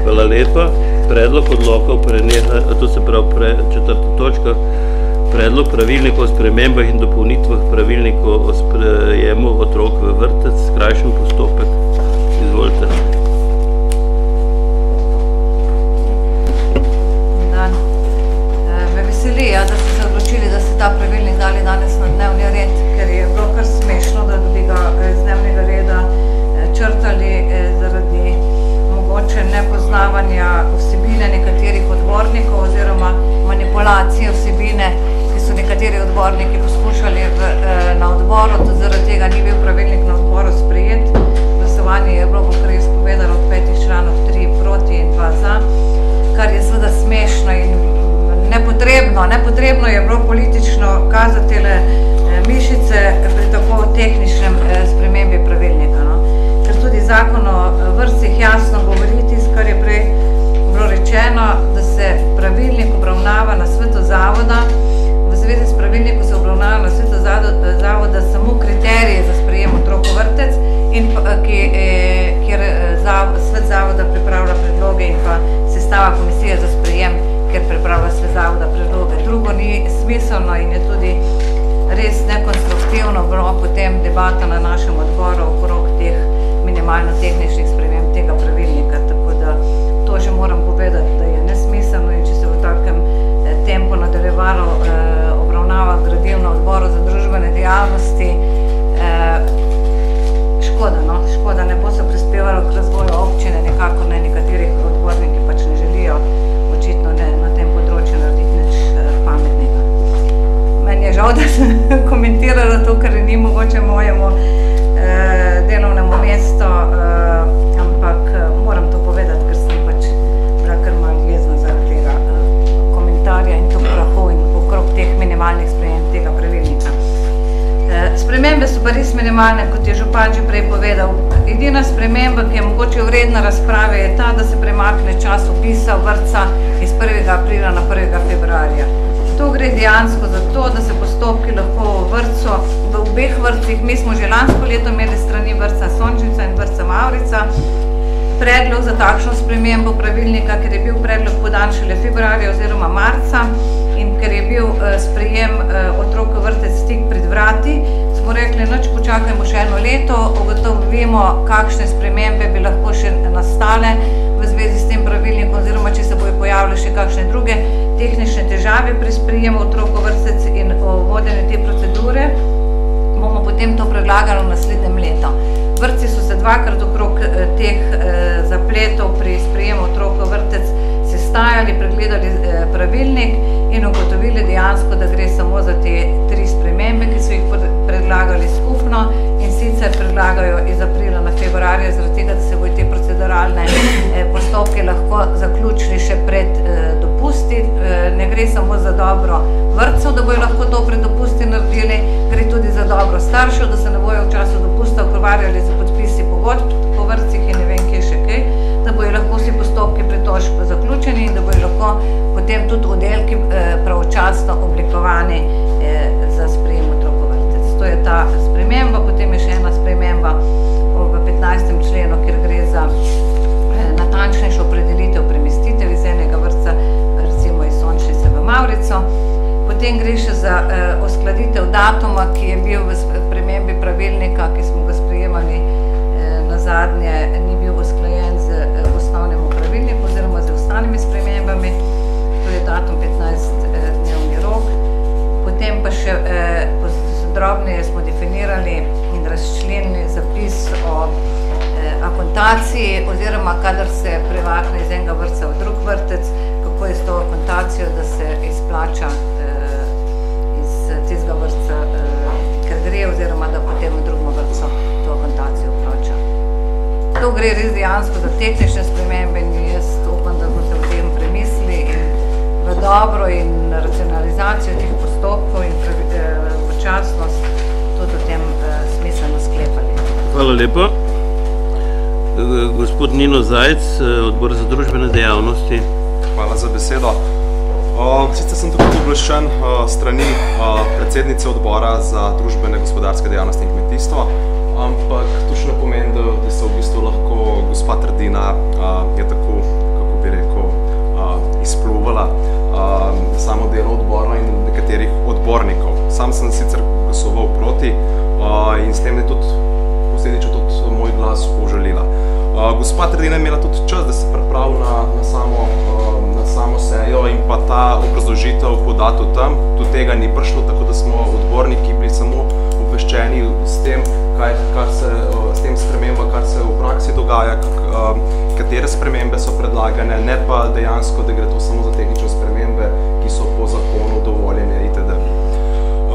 S2: Hvala lepa. Predlog odlokov preneha, to se pravi pre, četrta točka, predlog pravilnikov o spremembah in dopolnitvah pravilnikov o sprejemu otrok v vrtec, skrajšen postopek. Izvolite.
S11: dan. Eh, Me veseli, ja, da ste se odločili, da ste ta pravilnik dali danes na dnevni red, ker je bilo kar smešno, da bi ga eh, z dnevnega reda eh, črtali zaradi mogoče nepoznavanja vsebine nekaterih odbornikov oziroma manipulacije nekateri odborniki poskušali v, eh, na odboru, tudi zaradi tega ni bil pravilnik na odboru sprejet. Glasovanje je bilo, kot res povedano, od petih članov, tri proti in dva za kar je seveda smešno in nepotrebno. Nepotrebno je bilo politično kazati tele eh, mišice pri tako tehničnem eh, spremembi pravilnika. No. Ker tudi zakon o eh, vrstih jasno govori tisto, kar je prej bilo rečeno, da se pravilnik obravnava na svetu zavoda. Zvezi s pravilnikom se obravnava na svetu zado- zavoda samo kriterije za sprejem otrok v vrtec, in pa, eh, ki, eh, kjer eh, zav, svet zavoda pripravlja predloge in pa sestava komisije za sprejem, ker pripravlja svet zavoda predloge. Drugo ni smiselno in je tudi res nekonstruktivno bilo potem debata na našem odboru okrog teh minimalno tehničnih sprememb tega pravilnika. Tako da to že moram povedati, da je nesmiselno in če se v takem eh, tempu nadaljevalo eh, obravnava gradiv na odboru za družbene dejavnosti, eh, škoda, no, škoda ne bo se prispevalo k razvoju občine, nekako ne nekaterih odborniki pač ne želijo očitno ne na tem področju narediti nič eh, pametnega. Meni je žal, da sem komentirala to, ker ni mogoče mojemu eh, delovnemu mestu, eh, Spremembe so pa res minimalne, kot je župan že prej povedal. Edina sprememba, ki je mogoče vredna razprave, je ta, da se premakne čas upisa vrtca iz 1. aprila na 1. februarja. To gre dejansko za to, da se postopki lahko v vrtcu, v obeh vrtcih, mi smo že lansko leto imeli strani vrtca Sončnica in vrtca Maurica, predlog za takšno spremembo pravilnika, ker je bil predlog podan šele februarja oziroma marca in ker je bil eh, sprejem eh, otrok v vrtec stik pred vrati, smo rekli, noč počakajmo še eno leto, ugotovimo, kakšne spremembe bi lahko še nastale v zvezi s tem pravilnikom oziroma če se bojo pojavile še kakšne druge tehnične težave pri sprejemu otrok v vrtec in o vodenju te procedure, bomo potem to predlagali v naslednjem letu. Vrtci so se dvakrat okrog eh, teh eh, zapletov pri sprejemu otrok v vrtec sestajali, pregledali eh, pravilnik in ugotovili dejansko, da gre samo za te tri spremembe, predlagali skupno in sicer predlagajo iz aprila na februarja, zaradi tega, da se bodo te proceduralne eh, postopke lahko zaključili še pred eh, dopusti. Eh, ne gre samo za dobro vrtcev, da bojo lahko to pred dopusti naredili, gre tudi za dobro staršev, da se ne bojo v času dopusta ukvarjali z podpisi pogodb po vrtcih in ne vem kje še kaj, da bojo lahko vsi postopki pritožb zaključeni in da bojo lahko potem tudi oddelki eh, pravočasno oblikovani eh, za sprejem otrok v vrtec. To je ta sprememba, potem je še ena sprememba v 15. členu, kjer gre za eh, natančnejšo opredelitev premestitev iz enega vrtca, recimo iz Sončnice v Maurico. Potem gre še za eh, uskladitev datuma, ki je bil v spremembi pravilnika, ki smo ga sprejemali eh, na zadnje, ni bil usklajen z eh, osnovnim pravilnikom oziroma z ostalimi spremembami. To je datum 15 eh, rok. Potem pa še eh, pos- drobneje smo definirali in razčlenili zapis o eh, akontaciji oziroma kadar se premakne iz enega vrtca v drug vrtec, kako je s to akontacijo, da se izplača eh, iz tistega vrtca, eh, ker gre oziroma da potem v drugem vrtcu to akontacijo plača. To gre res dejansko za tehnične spremembe in jaz upam, da boste o tem premislili in v dobro in racionalizacijo teh postopkov in počasnost tudi o tem eh, smiselno sklepali.
S2: Hvala lepa. Eh, Gospod Nino Zajc, eh, odbor za družbene dejavnosti.
S10: Hvala za besedo. Sicer sem tukaj obveščen strani predsednice odbora za družbene gospodarske dejavnosti in kmetijstvo, ampak to še ne pomeni, da, se v bistvu lahko gospa Trdina je tako, kako bi rekel, izpluvala samo delo odbora in. Sam sem sicer glasoval proti uh, in s tem je tudi posledično tudi moj glas užalila. Uh, gospa Trdina je imela tudi čas, da se pripravi na, na, samo, uh, na samo sejo in pa ta obrazložitev podati tam. Do tega ni prišlo, tako da smo odborniki bili samo obveščeni s tem, kaj, kar se, s tem sprememba, kar se v praksi dogaja, kak, uh, katere spremembe so predlagane, ne pa dejansko, da gre to samo za tehnične spremembe, ki so po zakonu dovoljene.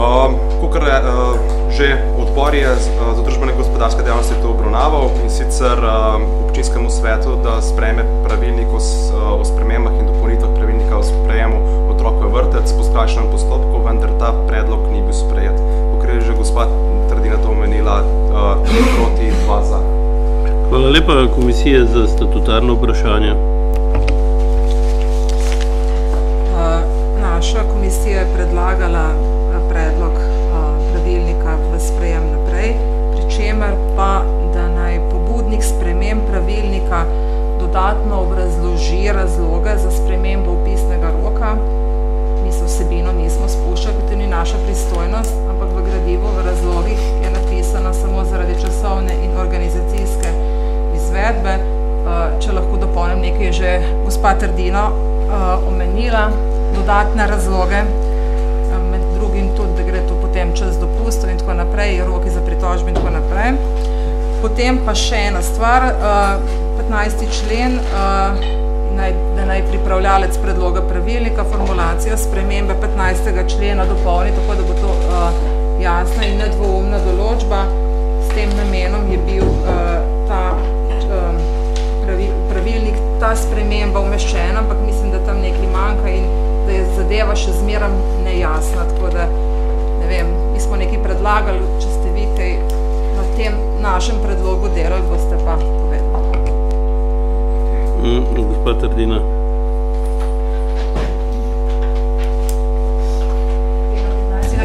S10: Um, Kakor je uh, že odbor je uh, za družbene gospodarske dejavnosti to obravnaval in sicer um, občinskemu svetu, da sprejme pravilnik o, uh, o spremembah in dopolnitvah pravilnika o sprejemu otroka v vrtec po skrajšanem postopku, vendar ta predlog ni bil sprejet. Kakor je že gospa Trdina to omenila, uh, proti dva za.
S2: Hvala lepa, Komisija za statutarno vprašanje.
S6: Uh, Naša komisija je predlagala predlog uh, pravilnika v sprejem naprej, pri čemer pa, da naj pobudnik sprememb pravilnika dodatno obrazloži razloge za spremembo upisnega roka. Mi se vsebino nismo spuščali, ker to ni naša pristojnost, ampak v gradivu, v razlogih je napisano samo zaradi časovne in organizacijske izvedbe. Uh, Če lahko dopolnim nekaj, je že gospa Trdino uh, omenila dodatne razloge, med drugim potem čas dopustov in tako naprej, roki za pritožbe in tako naprej. Potem pa še ena stvar, uh, 15. člen, uh, naj, da naj pripravljalec predloga pravilnika, formulacija spremembe 15. člena dopolni, tako da bo to uh, jasna in nedvoumna določba. S tem namenom je bil ta pravi, pravilnik, ta sprememba umeščena, ampak mislim, da tam nekaj manjka in da je zadeva še zmeram nejasna, tako da ne vem, mi smo nekaj predlagali, če ste vi kaj na tem našem predlogu delali, boste pa povedali.
S2: Mm, Gospa Trdina.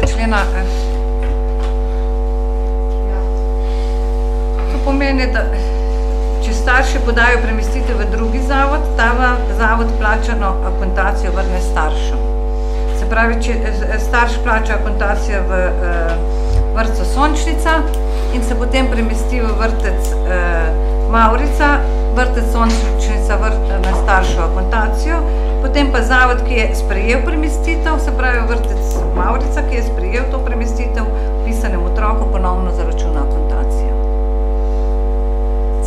S11: člena. eh, ja. To pomeni, da če starši podajo premestitev v drugi zavod, ta zavod plačano akontacijo vrne staršem. Pravi, če eh, starš plača akontacijo v eh, vrtcu Sončnica in se potem premesti v vrtec eh, Maurica, vrtec Sončnica vrne staršo akontacijo, potem pa zavod, ki je sprejel premestitev, se pravi vrtec Maurica, ki je sprejel to premestitev, pisanem otroku ponovno zaračuna akontacijo.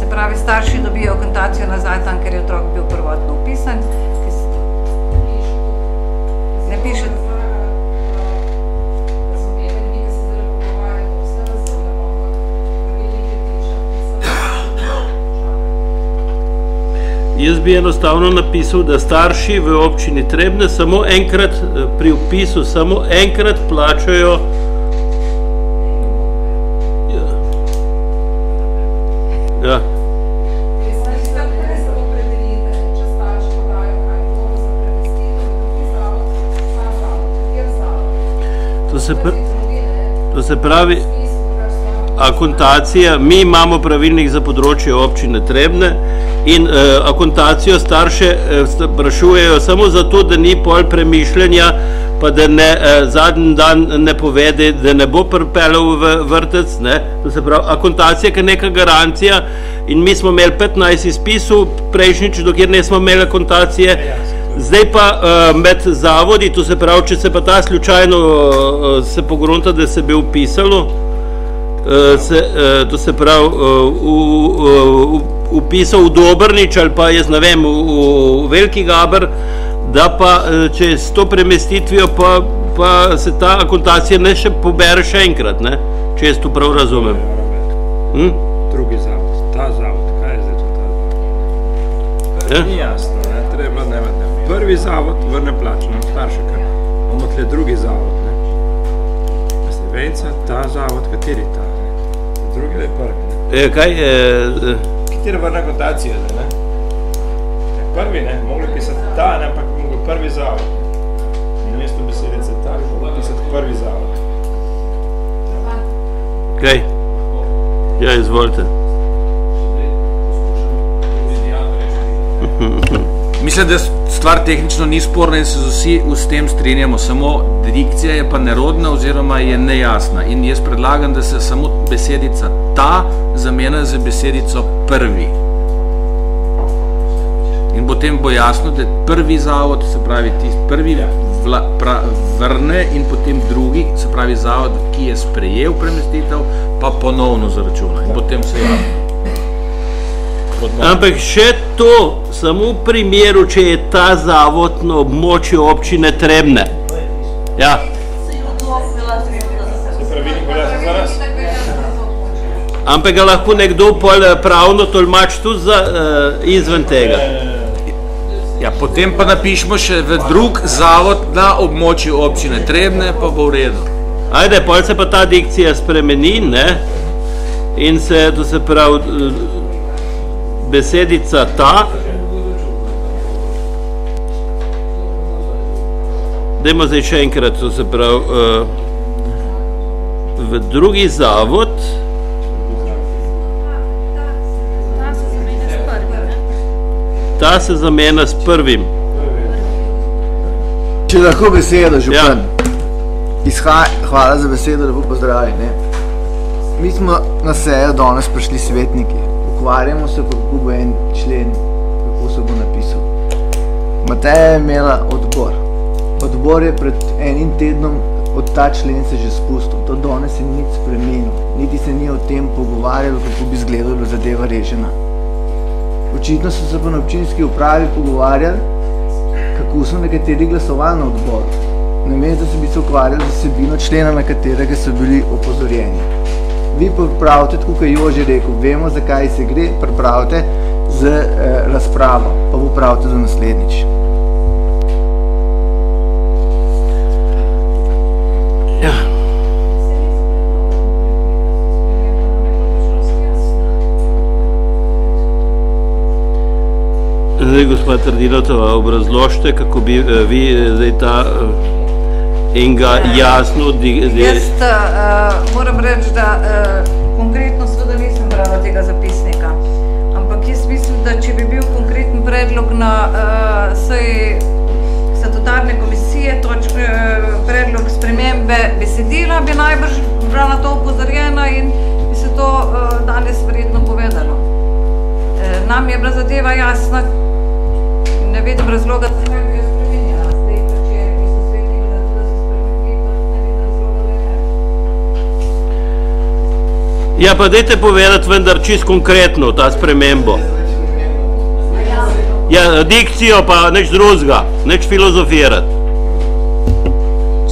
S11: Se pravi, starši dobijo akontacijo nazaj tam, ker je otrok bil prvotno upisan.
S2: Jaz bi enostavno napisal, da starši v občini Trebne samo enkrat eh, pri upisu, samo enkrat plačajo Ja. Ja. To se, pr to se pravi, akontacija, mi imamo pravilnik za področje občine Trebne in eh, akontacijo starše eh, sprašujejo samo zato, da ni pol premišljenja, pa da ne eh, zadnji dan ne povede, da ne bo pripeljal v vrtec, ne, to se pravi, akontacija je neka garancija in mi smo imeli 15 izpisov prejšnjič, dokjer nismo imeli akontacije, Zdaj pa uh, med zavodi, to se pravi, če se pa ta slučajno uh, se pogrunta, da se bi upisalo, eh, se, eh, to se pravi, eh, v, v, upisal v Dobrnič ali pa jaz ne vem, v, v Veliki Gaber, da pa eh, če s to premestitvijo pa, pa se ta akontacija ne še pobere še enkrat, ne? če jaz to prav razumem. Hm?
S12: Drugi zavod, ta zavod, kaj je zdaj to ta zavod?
S2: Ja.
S12: Ni jasno, ne, treba ne vem. Prvi zavod vrne plačano starše, ker imamo tle drugi zavod, ne. Vejca, ta zavod, kateri ta, ne? Drugi ali prvi, ne?
S2: E, kaj, eh,
S12: Katera vrna kotacija ne? Ja, Prvi, ne, mogli pisati ta, ne, ampak bi mogli prvi zavod. In namesto besedice ta, bi mogli pisati prvi zavod.
S2: kaj? Ja, izvolite.
S7: Mislim, da stvar tehnično ni sporna in se vsi s tem strinjamo, samo dikcija je pa nerodna oziroma je nejasna. In jaz predlagam, da se samo besedica ta zamena z besedico prvi. In potem bo jasno, da prvi zavod, se pravi tisti prvi vla, pra, vrne in potem drugi, se pravi zavod, ki je sprejel premestitev, pa ponovno zaračuna. In potem se jasno.
S2: Ampak še to, samo v primeru, če je ta zavod na območju občine Trebne. Ja, ampak ga lahko nekdo pol eh, pravno tolmač tudi za, uh, izven tega.
S7: Ja, potem pa napišemo še v drug zavod na območju občine Trebne, pa bo v redu.
S2: Ajde, pol se pa ta dikcija spremeni, ne? In se, to se pravi, eh, besedica ta. Dajmo zdaj še enkrat, to se pravi, uh, v drugi zavod, ta se zamenja s prvim.
S13: Če lahko besedo, župan.
S2: Ja.
S13: Izhaj, hvala za besedo, lepo pozdravi. Ne. Mi smo na sejo danes prišli svetniki. Ukvarjamo se, kako bo en člen, kako se bo napisal. Mateja je imela odbor. Odbor je pred enim tednom od ta člen se že spustil. To danes ni nič spremenil. Niti se ni o tem pogovarjalo, kako bi izgledala zadeva rešena. Očitno so se pa na občinski upravi pogovarjali, kako so nekateri glasovali na odboru. Namesto da se bi se ukvarjali z vsebino člena, na katerega so bili opozorjeni. Vi pa pravite, tako kot je Jože rekel, vemo, zakaj se gre, pripravite z eh, razpravo, pa popravite do naslednjič.
S2: Ja. Zdaj, gospod Trdinotova, obrazložite, kako bi eh, vi eh, zdaj ta eh, enega jasno di, di,
S11: Jaz uh, moram reči, da uh, konkretno seveda nisem brala tega zapisnika, ampak jaz mislim, da če bi bil konkreten predlog na uh, seji statutarne komisije, toč, uh, predlog spremembe besedila, bi najbrž bila na to upozorjena in bi se to uh, danes verjetno povedalo. Uh, nam je bila zadeva jasna, ne vidim razloga, zakaj
S2: Ja, pa dajte povedati vendar čisto konkretno ta spremembo. Ja, dikcijo pa nič drugega, nič filozofirati.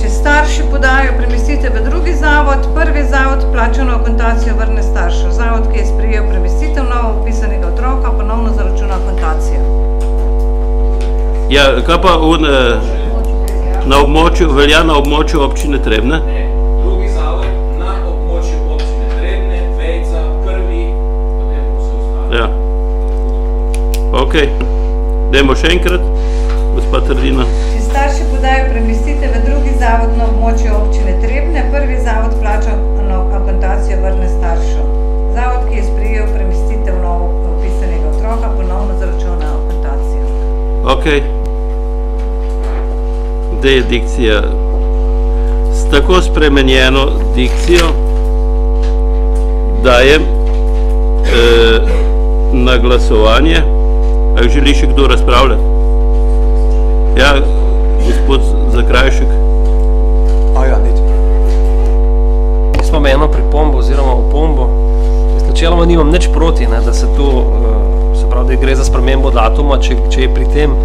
S11: Če starši podajo premestitev v drugi zavod, prvi zavod plačano akontacijo vrne staršu. Zavod, ki je sprejel premestitev novo upisanega otroka, ponovno zaračuna akontacijo.
S2: Ja, kaj pa un, eh, na območju, velja na območju občine Trebne?
S7: Drugi
S2: Ok, dajmo še enkrat, gospod Trdina.
S11: Če starši podajo premestitev v drugi zavod na območju občine Trebne, prvi zavod plača no, akontacijo vrne staršu. Zavod, ki je sprejel premestitev novo upisanega otroka, ponovno zaračuna akontacijo.
S2: Ok. Zdaj je dikcija s tako spremenjeno dikcijo dajem eh, na glasovanje. Ali želi še kdo razpravljati? Ja, gospod Zakrajšek.
S14: A ja, nič. Jaz imam eno pripombo oziroma opombo. Jaz načeloma nimam nič proti, ne, da se to, uh, se pravi, da gre za spremembo datuma, če, če je pri tem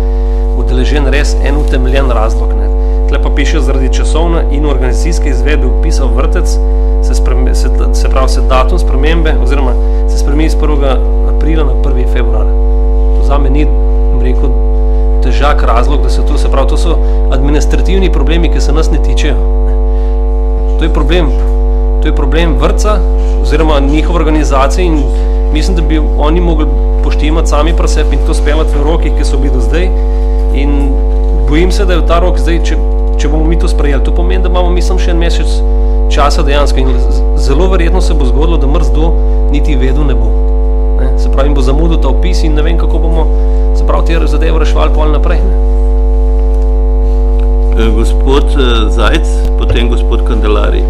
S14: udeležen res en utemeljen razlog. Ne. Tle pa piše zaradi časovne in organizacijske izvedbe upisal vrtec, se, spreme, se, se pravi, se datum spremembe oziroma se spremeni z 1. aprila na 1. februar. Za me ni, rekel, težak razlog, da se to, se pravi, to so administrativni problemi, ki se nas ne tičejo. To je problem, to je problem vrca oziroma njihove organizacije in mislim, da bi oni mogli poštimati sami pri sebi in to speljati v rokih, ki so bili do zdaj. In bojim se, da je v ta rok zdaj, če, če bomo mi to sprejeli, to pomeni, da imamo, mislim, še en mesec časa dejansko in zelo verjetno se bo zgodilo, da mrzdo niti vedel ne bo. Ne? Se pravi, bo zamudil ta opis in ne vem, kako bomo se pravi, te zadeve reševali pol naprej. Ne?
S2: Eh, Gospod eh, Zajc, potem gospod Kandelari.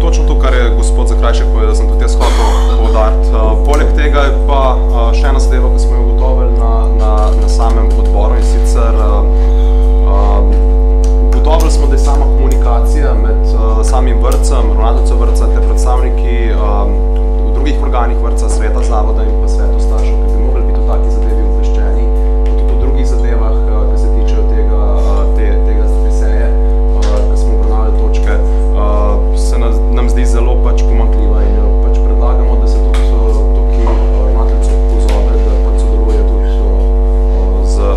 S10: Točno to, kar je gospod Zakrajšek povedal, sem tudi jaz hotel poudariti. Uh, poleg tega je pa še ena zadeva, ki smo jo ugotovili na, na, na samem odboru in sicer ugotovili smo, da je sama komunikacija med samim vrtcem, ravnateljcem vrtca, te predstavniki v drugih organih vrtca, sveta zavoda in pa svetu staršev, ki bi mogli biti v taki zadevi obveščeni, pa tudi v drugih zadevah, uh, ki se tičejo tega, uh, te, tega te seje, uh, ki smo obravnavali točke, se nas, nam zdi zelo pač pomankljiva in jo pač predlagamo, da se tudi tukaj ravnateljcev pozove, da pač sodeluje tudi z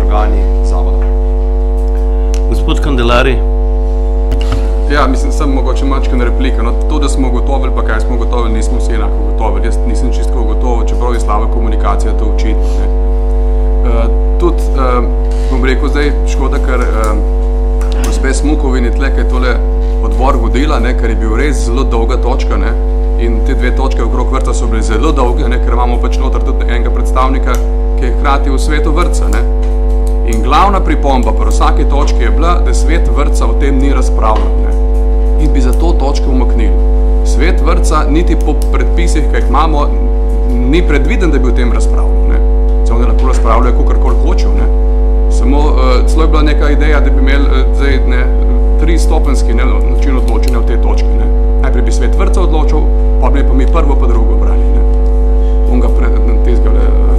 S10: organi zavoda.
S2: Gospod Kandelari.
S9: Ja, mislim, sem mogoče mačka na replika. No, to, da smo ugotovili, pa kaj smo ugotovili, nismo vsi enako ugotovili. Jaz nisem čisto ugotovil, čeprav je slaba komunikacija to učiti. Ne. Uh, tudi, uh, bom rekel, zdaj škoda, ker uh, gospe Smukovin je tle, kaj tole odbor vodila, ne, ker je bil res zelo dolga točka. Ne, in te dve točke okrog vrta so bile zelo dolge, ne, ker imamo pač noter tudi enega predstavnika, ki je hkrati v svetu vrca. Ne. In glavna pripomba pri vsaki točki je bila, da svet vrca o tem ni razpravljal. Ne. In bi za to točko umaknili. Svet vrca niti po predpisih, ki jih imamo, ni predviden, da bi o tem razpravljal. Ne. Se oni lahko razpravljajo, kakorkoli hočejo. Ne. Samo uh, celo je bila neka ideja, da bi imeli uh, zdaj, ne, tri stopenski ne, način odločenja v tej točki. Ne. Najprej bi svet vrca odločil, pa bi pa mi prvo pa drugo brali. Ne. On ga pred, tizgale, uh,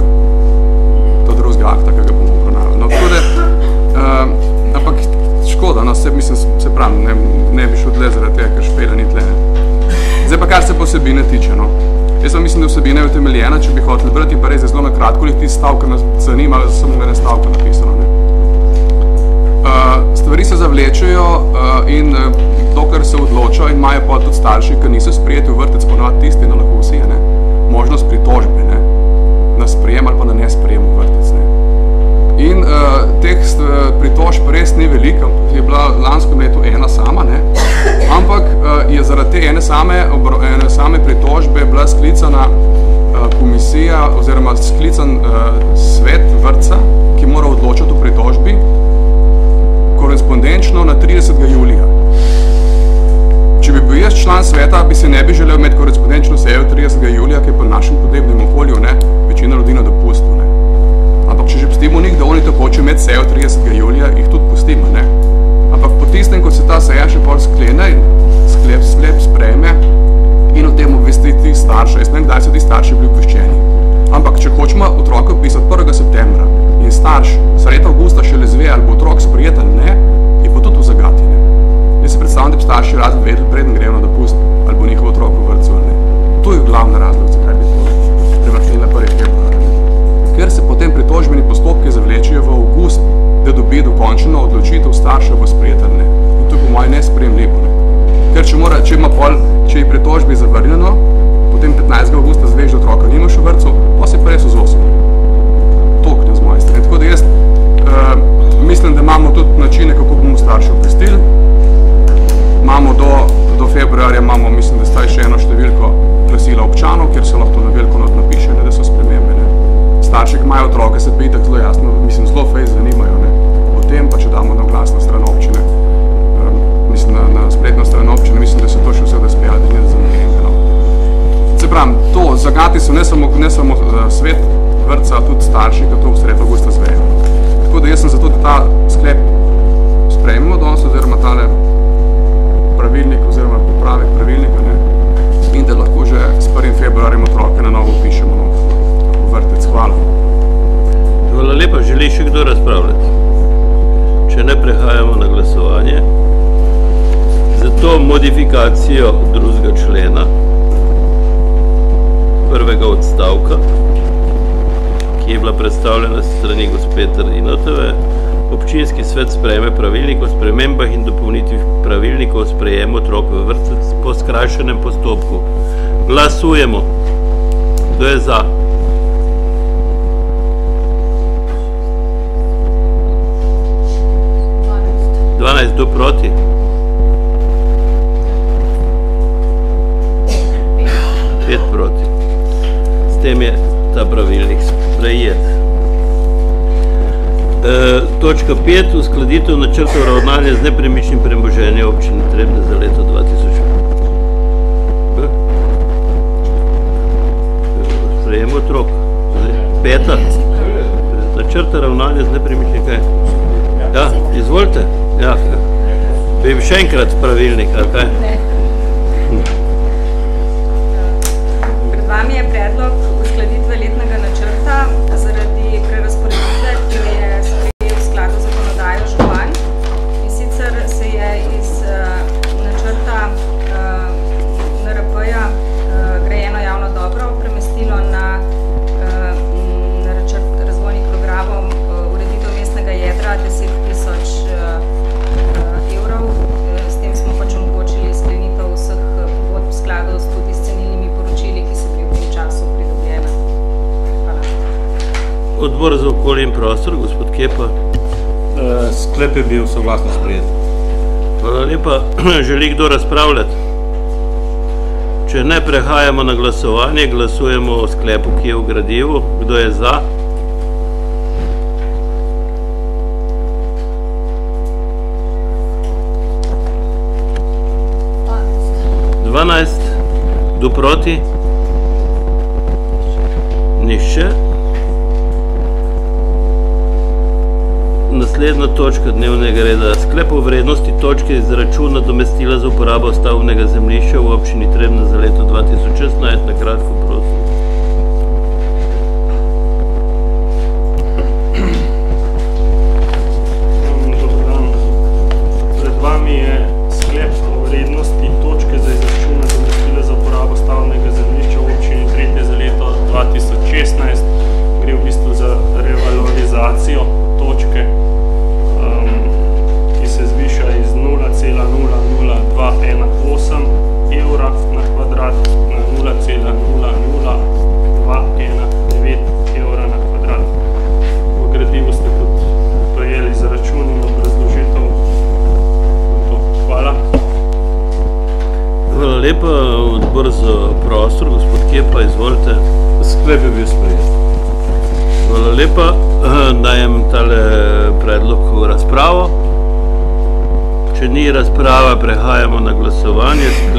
S9: to drugega akta, ki ga bomo obravnavali. No, da, uh, ampak škoda, no, se, mislim, se pravim, ne, ne bi šel tle zaradi tega, ker špela ni tle. Ne. Zdaj pa kar se posebine tiče, no. Jaz pa mislim, da vsebina je utemeljena, če bi hotel brati, pa res je zelo na kratko, ti stavka nas zanima, samo ene stavka napisano. Ne. Uh, stvari se zavlečejo uh, in uh, dokler se odločajo in imajo pa tudi starši, ki niso sprijeti v vrtec, ponovati tisti, na lahko vsi, ne, možnost pritožbe, ne, na sprejem ali pa na nesprejem v vrtec. Ne. In uh, teh uh, pritožb res ni veliko, je bila lansko leto ena sama, ne, ampak uh, je zaradi te ene same, ene same pritožbe bila sklicana uh, komisija oziroma sklican uh, svet vrtca, ki mora odločiti o pritožbi, korespondenčno na 30. julija. Če bi bil jaz član sveta, bi se ne bi želel imeti korespondenčno sejo 30. julija, ki je v našem podnebnem okolju, ne, večina ljudi na dopustu. Ne. Ampak če že pustimo njih, da oni tako hoče imeti sejo 30. julija, jih tudi pustimo. Ne. Tistem, ko se ta seja še pol sklene in sklep, sklep sprejme in o tem obvesti ti starši, jaz ne vem, kdaj so ti starši bili obveščeni. Ampak če hočemo otroka pisati 1. septembra in starš sredi avgusta šele zve, ali bo otrok sprijet ali ne, je pa tudi v zagati. Ne. Jaz si predstavljam, da bi starši radi vedeli, preden grejo na dopust, ali bo njihov otrok v vrtcu ali ne. To je glavni razlog, zakaj bi to premaknili na 1. februar. Ker se potem pritožbeni postopki zavlečejo v avgust, da dobi dokončeno odločitev starša v sprijet ali ne. In to je po moje nesprejemljivo. Ne. Ker če, mora, če ima pol, če je pritožbi zavrnjeno, potem 15. augusta zveš, da otroka nimaš v vrtcu, pa se prej so z osem. Toliko z moje strani. Tako da jaz uh, mislim, da imamo tudi načine, kako bomo starše obvestili. Imamo do, do februarja, imamo, mislim, da staj še eno številko glasila občanov, kjer se lahko na veliko not napiše, ne, da so spremembe. Ne. Starši, ki imajo otroke, se pa itak zelo jasno, mislim, zelo fejs zanimajo potem pa če damo na glas na stran občine, um, mislim na, na spletno stran občine, mislim, da se to še vse da spijati, ne da za nekaj kanal. Se pravim, to zagati so ne samo, ne samo eh, svet vrca, tudi starši, ki to v sred avgusta zvejo. Tako da jaz sem zato, da ta sklep sprejmemo danes, oziroma tale pravilnik, oziroma popravek pravilnika, ne, in da lahko že s 1. februarjem otroke na novo pišemo no, v vrtec. Hvala.
S2: Hvala lepa. Želi še kdo razpravljati? Če ne prehajamo na glasovanje, za to modifikacijo drugega člena, prvega odstavka, ki je bila predstavljena s strani gospe Trdinotove, občinski svet sprejme pravilnik o spremembah in dopolnitvi pravilnikov o sprejemu otrok v vrtec po skrajšenem postopku. Glasujemo. Kdo je za? Dvanajst do proti. Pet proti. S tem je ta pravilnik sprejet. E, točka pet, uskladitev načrtov ravnanja z nepremičnim premoženjem občine Trebne za leto 2000. Sprejem otrok. Peta. Načrta ravnanja z nepremičnim kaj? Ja, izvolite. Ja. Bi še enkrat pravilnik, ali kaj?
S15: Pred
S2: okolje in prostor, gospod Kepa.
S5: Eh, Sklep je bil soglasno sprejet.
S2: Hvala lepa. Želi kdo razpravljati? Če ne prehajamo na glasovanje, glasujemo o sklepu, ki je v gradivu. Kdo je za? Dvanajst. Kdo proti? Naslednja točka dnevnega reda. Sklep o vrednosti točke izračuna domestila za uporabo stavbnega zemljišča v občini Trebna za leto 2016. Na kratko,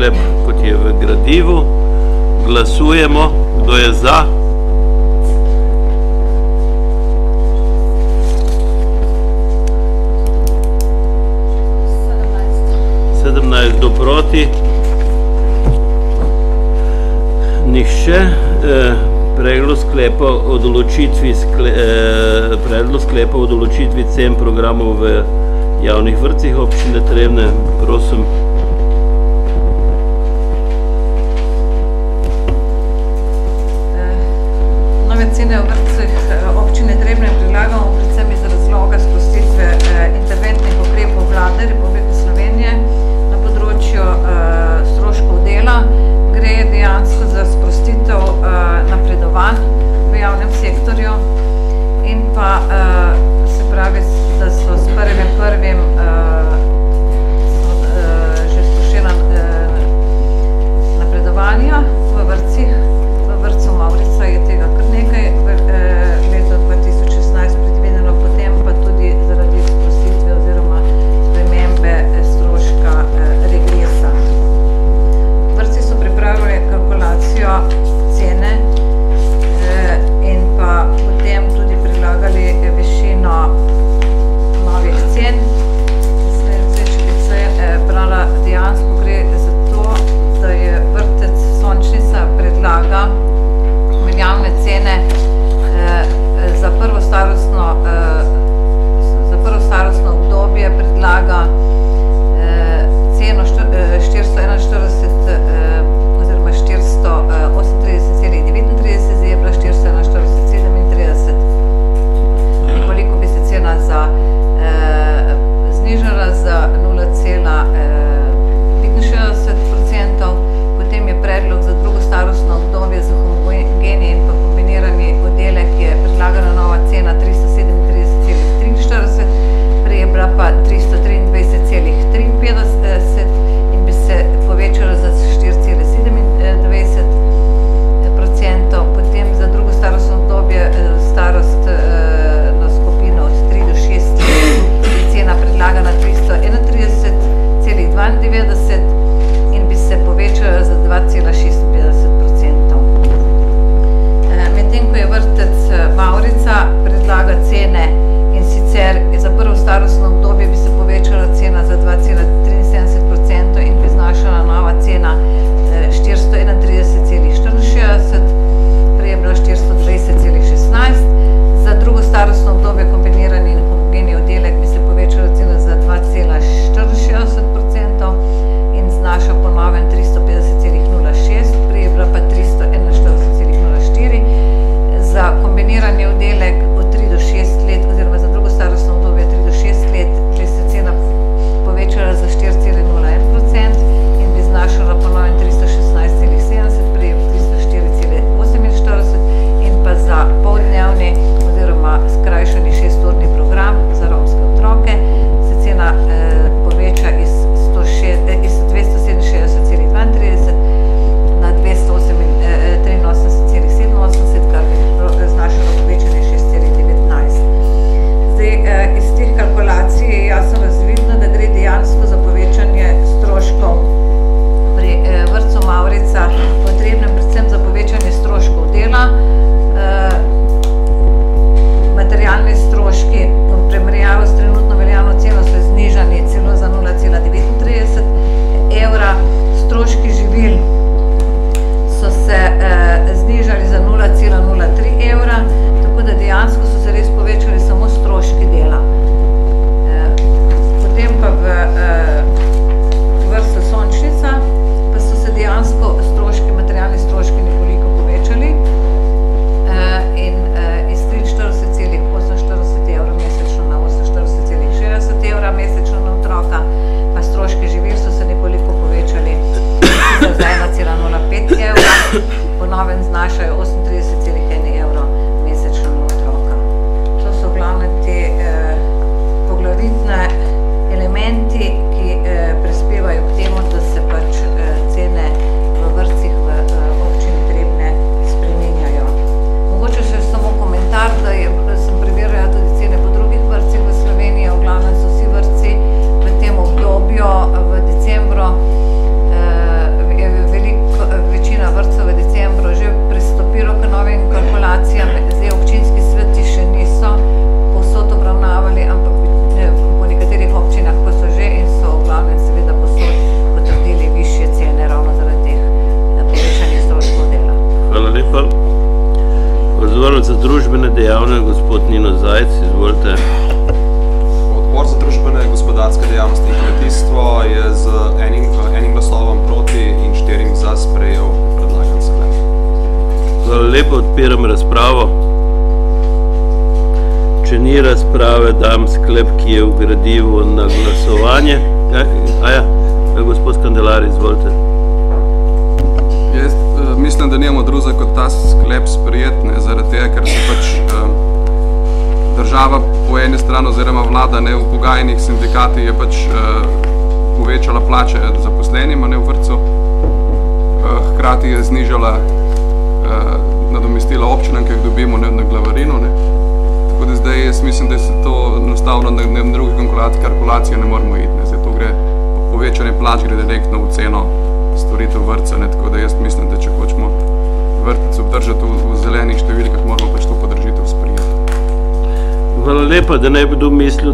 S8: Sklep,
S2: kot je v gradivu. Glasujemo, kdo je za. Sedemnajst do proti. Nihče. Eh, Predlog sklepa o določitvi skle, eh, predlog sklepa o določitvi cen programov v javnih vrtcih občine Trebne, prosim.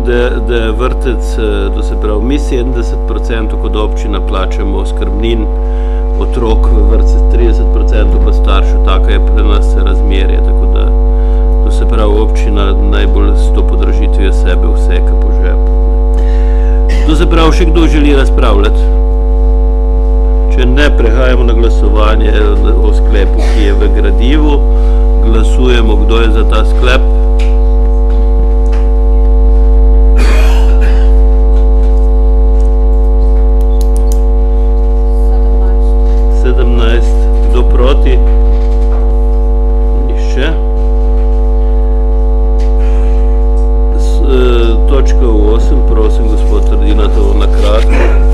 S11: da, da vrtec, eh, to se
S2: pravi, mi 70% kot občina plačamo oskrbnin, otrok v vrtec 30% pa staršev, tako je pri nas razmerje, tako da to se pravi, občina najbolj s to podražitvijo sebe vseka po žepu. To se pravi, še kdo želi razpravljati? Če ne, prehajamo na glasovanje o sklepu, ki je v gradivu, glasujemo, kdo je za ta sklep. 17. Kdo proti? Nihče. Eh, točka 8, prosim, gospod Trdina, to na kratko.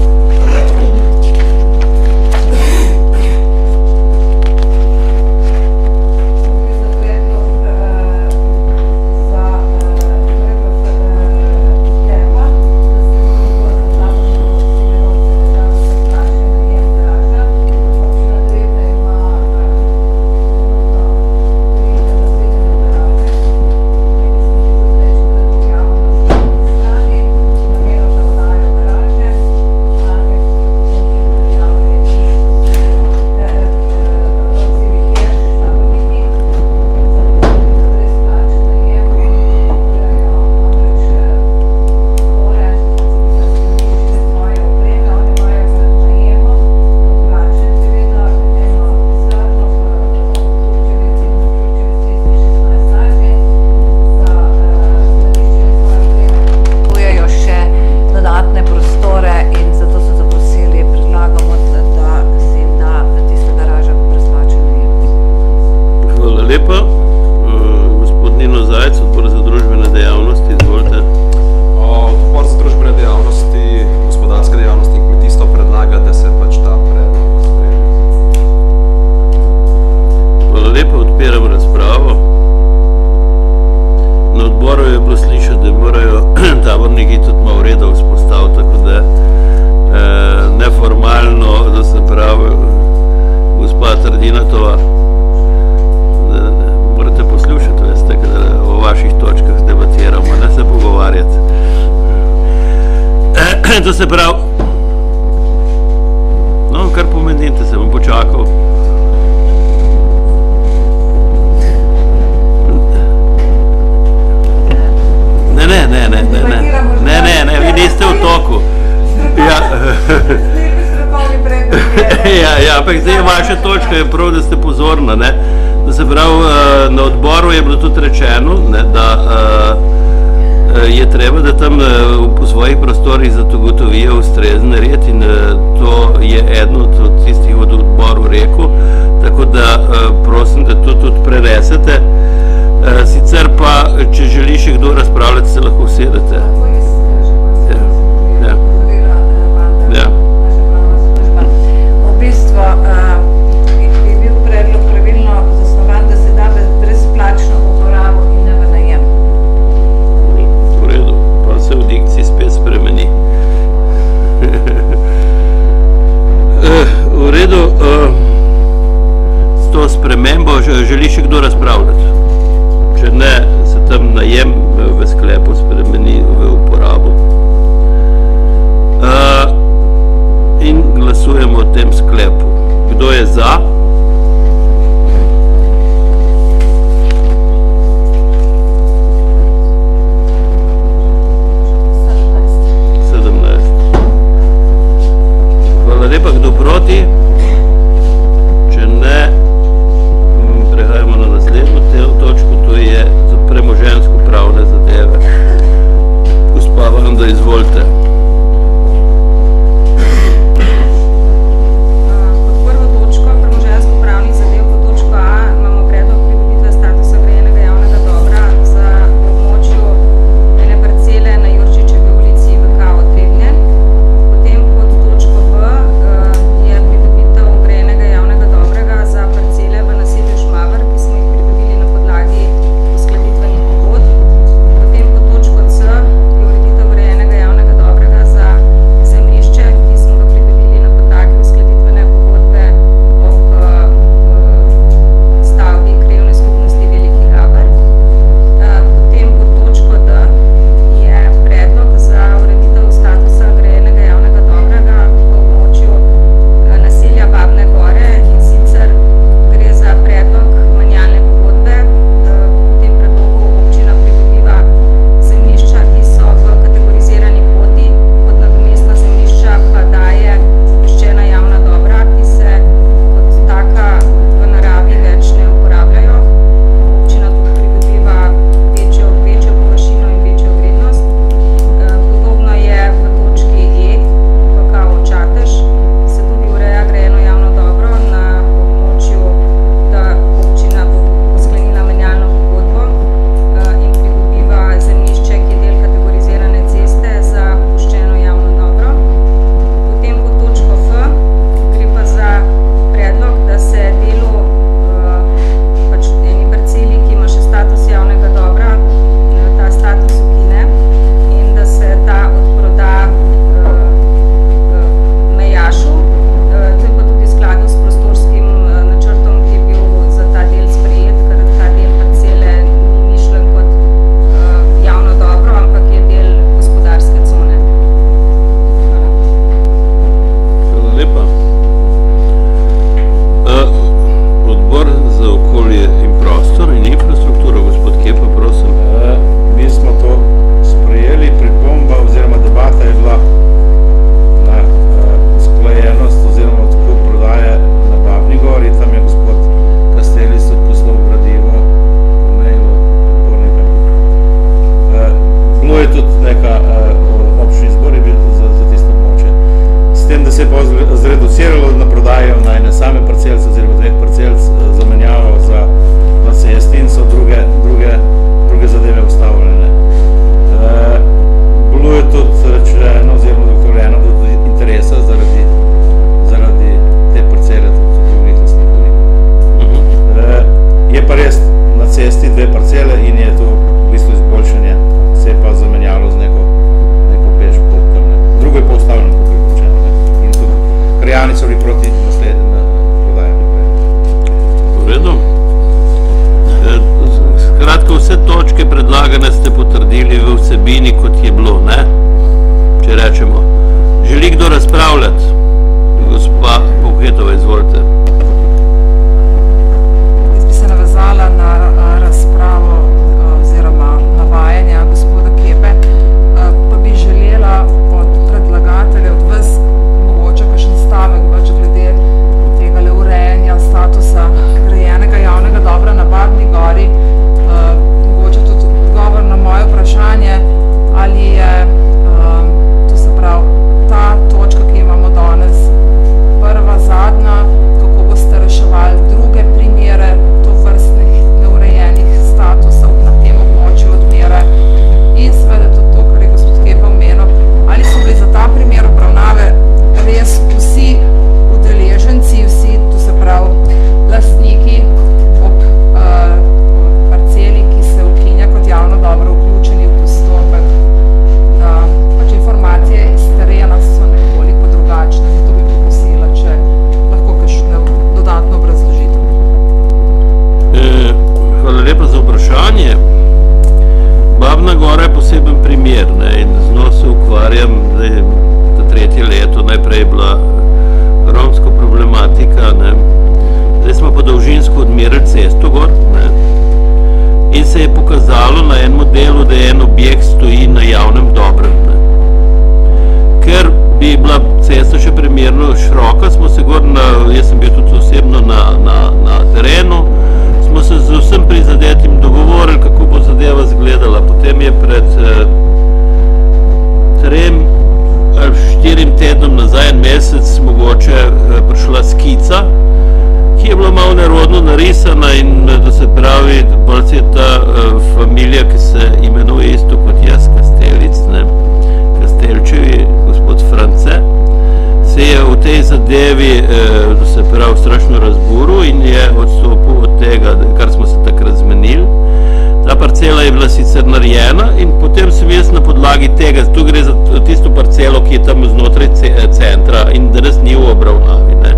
S2: Gre za tisto parcelo, ki je tam znotraj ce- centra in danes ni v obravnavi. Ne.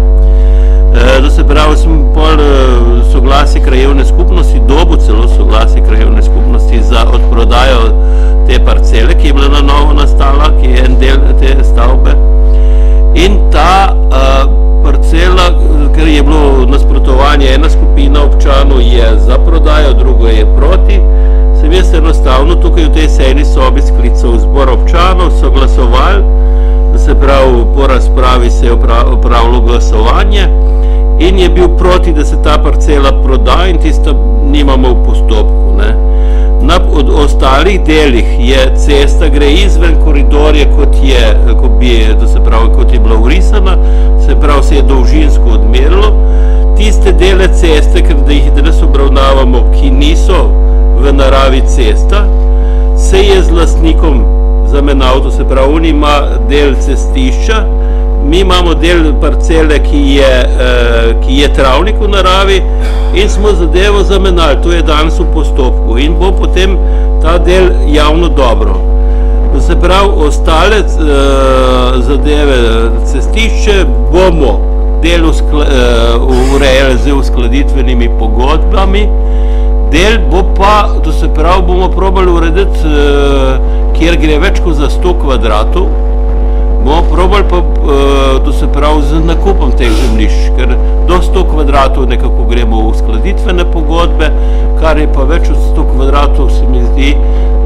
S2: Eh, Da se pravi, sem pol eh, soglasje krajevne skupnosti, dobo celo soglasje krajevne skupnosti za odprodajo te parcele, ki je bila na novo nastala, ki je en del te stavbe. In ta uh, parcela, ker je bilo nasprotovanje, ena skupina občanov je za prodajo, drugo je proti, sem jaz enostavno tukaj v tej sejni sobi sklical zbor občanov, so glasovali, da se pravi, po razpravi se je opra- opravilo glasovanje in je bil proti, da se ta parcela proda in tista nimamo v postopku. Ne. Na od ostalih delih je cesta gre izven koridorja, kot je, kot bi, da se pravi, kot je bila urisana, se pravi, se je dolžinsko odmerilo. Tiste dele ceste, ker da jih danes obravnavamo, ki niso v naravi cesta, se je z lastnikom zamenjal, to se pravi, on ima del cestišča, mi imamo del parcele, ki je, eh, ki je travnik v naravi in smo zadevo zamenjali, to je danes v postopku in bo potem ta del javno dobro. To se pravi, ostale eh, zadeve, cestišče bomo del uskla, eh, urejali z uskladitvenimi pogodbami, del bo pa, to se pravi, bomo probali urediti, eh, kjer gre več kot za 100 kvadratov, bomo probali pa, eh, to se pravi, z nakupom teh zemljišč, ker do 100 kvadratov nekako gremo v uskladitvene pogodbe, kar je pa več od 100 kvadratov, se mi zdi,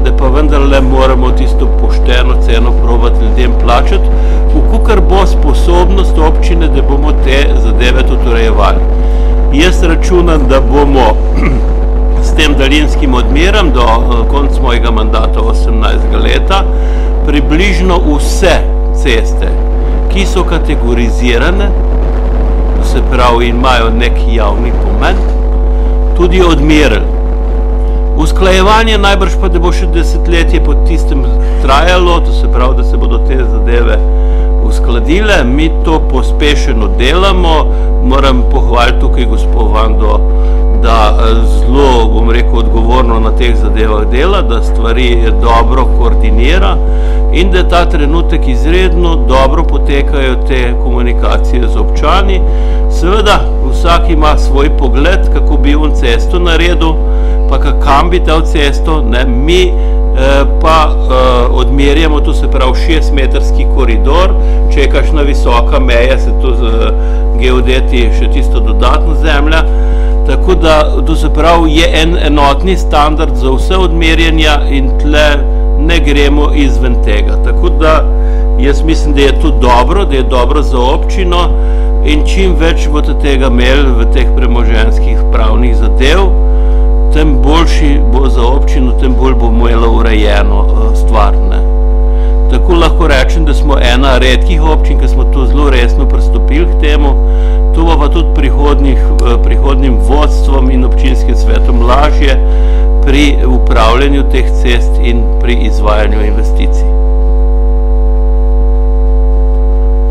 S2: da pa vendarle moramo tisto pošteno ceno probati ljudem plačati, vkukar bo sposobnost občine, da bomo te zadeve tudi urejevali. Jaz računam, da bomo s tem daljinskim odmerom do eh, konca mojega mandata 18. leta približno vse ceste, ki so kategorizirane, to se pravi imajo nek javni pomen, tudi odmerili. Usklajevanje najbrž pa, da bo še desetletje po tistem trajalo, to se pravi, da se bodo te zadeve uskladile, mi to pospešeno delamo, moram pohvaliti tukaj gospod Vando, da eh, zelo, bom rekel, odgovorno na teh zadevah dela, da stvari dobro koordinira in da ta trenutek izredno dobro potekajo te komunikacije z občani. Seveda, vsak ima svoj pogled, kako bi on cesto naredil, pa ka- kam bi dal cesto, ne, mi eh, pa uh, odmerjamo, to se pravi šestmetrski koridor, če je kakšna visoka meja, se to z geodeti še tisto dodatno zemlja, tako da to se pravi je en enotni standard za vse odmerjanja in tle ne gremo izven tega. Tako da jaz mislim, da je to dobro, da je dobro za občino in čim več boste tega imeli v teh premoženskih pravnih zadev, tem boljši bo za občino, tem bolj bo imela urejeno eh, stvar. Ne. Tako lahko rečem, da smo ena redkih občin, ki smo to zelo resno pristopili k temu, to bo pa tudi prihodnih, eh, prihodnim vodstvom in občinskim svetom lažje pri upravljanju teh cest in pri izvajanju investicij.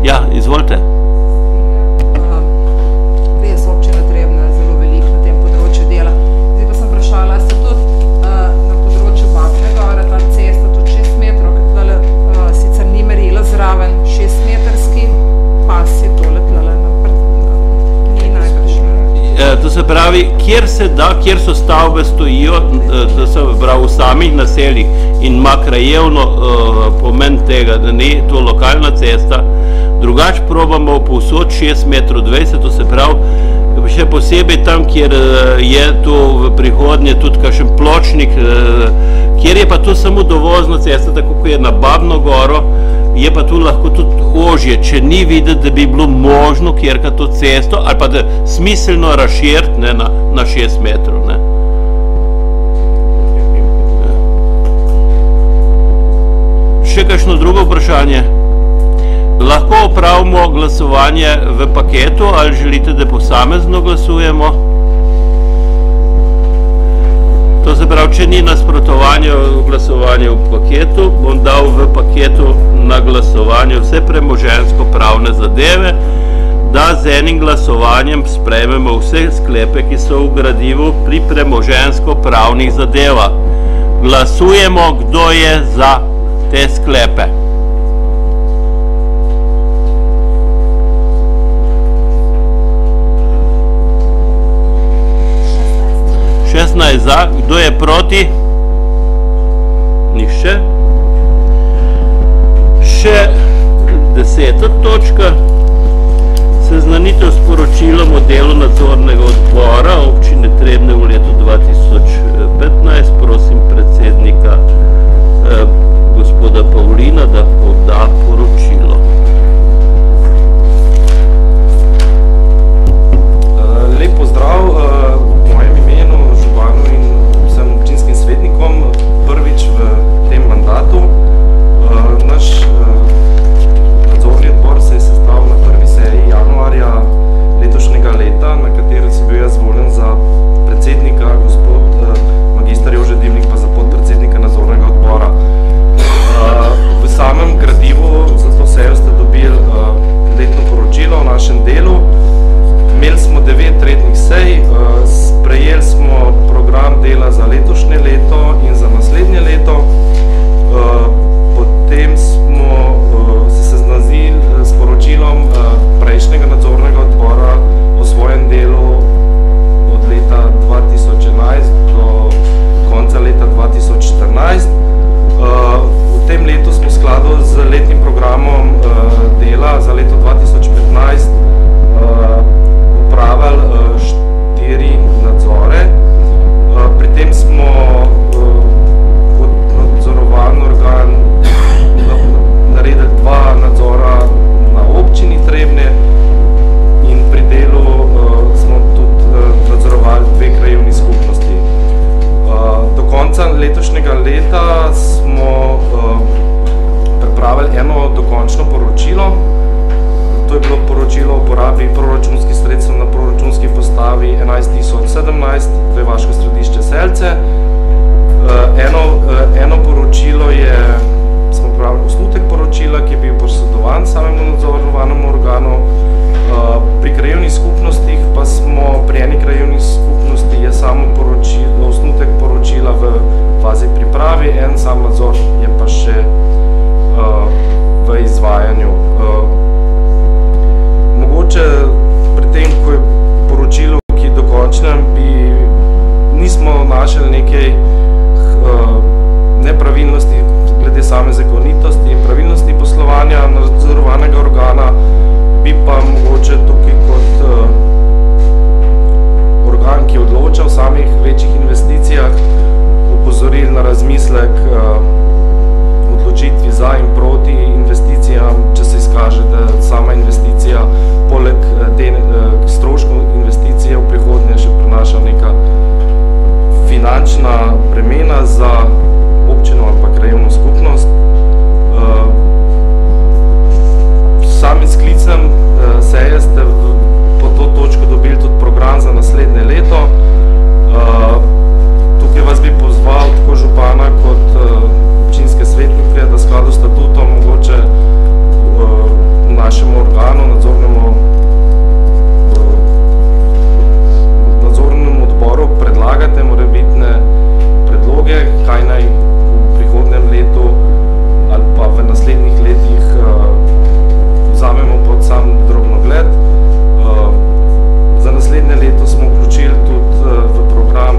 S2: Ja, izvolite. Pravi, kjer se da, kjer so stavbe stojijo, eh, to se pravi v samih naseljih. In ima krajevno uh, pomen tega, da ni to lokalna cesta, drugače probamo povsod 6 metrov 20, to se pravi, še posebej tam, kjer uh, je to v prihodnje tudi kakšen pločnik, uh, kjer je pa to samo dovozna cesta, tako kot je na Babno goro, je pa tu lahko tudi ožje, če ni videti, da bi bilo možno kjerka to cesto ali pa da smiselno razširiti ne, na, na 6 metrov. Ne. Še kakšno drugo vprašanje? Lahko opravimo glasovanje v paketu ali želite, da posamezno glasujemo? To se pravi, če ni nasprotovanja glasovanja v paketu, bom dal v paketu na glasovanje vse premožensko pravne zadeve, da z enim glasovanjem sprejmemo vse sklepe, ki so v gradivu pri premožensko pravnih zadevah. Glasujemo, kdo je za te sklepe. Šestnajst za, kdo je proti? Nihče. Še deseta točka. Seznanitev s poročilom o delu nadzornega odbora občine Trebne v letu 2015. Prosim predsednika eh, gospoda Pavlina, da poda poročilo.
S16: Eh, Lep pozdrav Imeli smo devet rednih sej, eh, sprejeli smo program dela za letošnje leto in za naslednje leto. Eh, Potem smo eh, se seznanili s poročilom prejšnjega nadzornega odbora o svojem delu od leta 2011 do konca leta 2014. Eh, V tem letu smo v skladu z letnim programom dela za leto 2015 upravili eh, štiri nadzore. Eh, Pri tem smo eh, kot nadzorovan organ na- naredili dva nadzora na občini Trebne in pri delu eh, smo tudi eh, nadzorovali dve krajevni skupnosti. Eh, Do konca letošnjega leta smo eh, pripravili eno dokončno poročilo. To je bilo poročilo o porabi proračunskih sredstev na proračunski postavi 11017, to je vaše središče Selce. Eh, Eno, eh, eno poročilo je, smo pripravili osnutek poročila, ki je bil posredovan samemu nadzorovanemu organu. Eh, Pri krajevnih skupnostih pa smo, pri eni krajevni skupnosti je samo poročilo, osnutek poročila v fazi pripravi, en sam nadzor je pa še v izvajanju mogoče pri tem, ko je poročilo, ki je dokončno, bi nismo našli nekaj uh, eh, nepravilnosti glede same zakonitosti in pravilnosti poslovanja nadzorovanega organa, bi pa mogoče tukaj kot uh, organ, ki odloča o samih večjih investicijah, opozoril na razmislek uh, odločitvi za in proti investicijam, če se izkaže, da sama investicija poleg te uh, stroškov investicije v prihodnje še prinaša neka finančna bremena za občino ali pa krajevno skupnost. Uh, samim sklicem seje ste po to točko dobili tudi program za naslednje leto. Tukaj vas bi pozval tako župana kot občinske svetnike, da skladu statutom mogoče našemu organu, nadzornemu predlagate morebitne predloge, kaj naj v prihodnem letu ali pa v naslednjih letih uh, vzamemo pod sam drobnogled. Uh, za naslednje leto smo vključili tudi uh, v program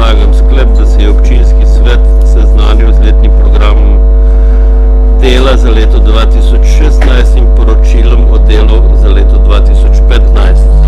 S2: predlagam sklep, da se je občinski svet seznanil z letnim programom dela za leto 2016 in poročilom o delu za leto 2015.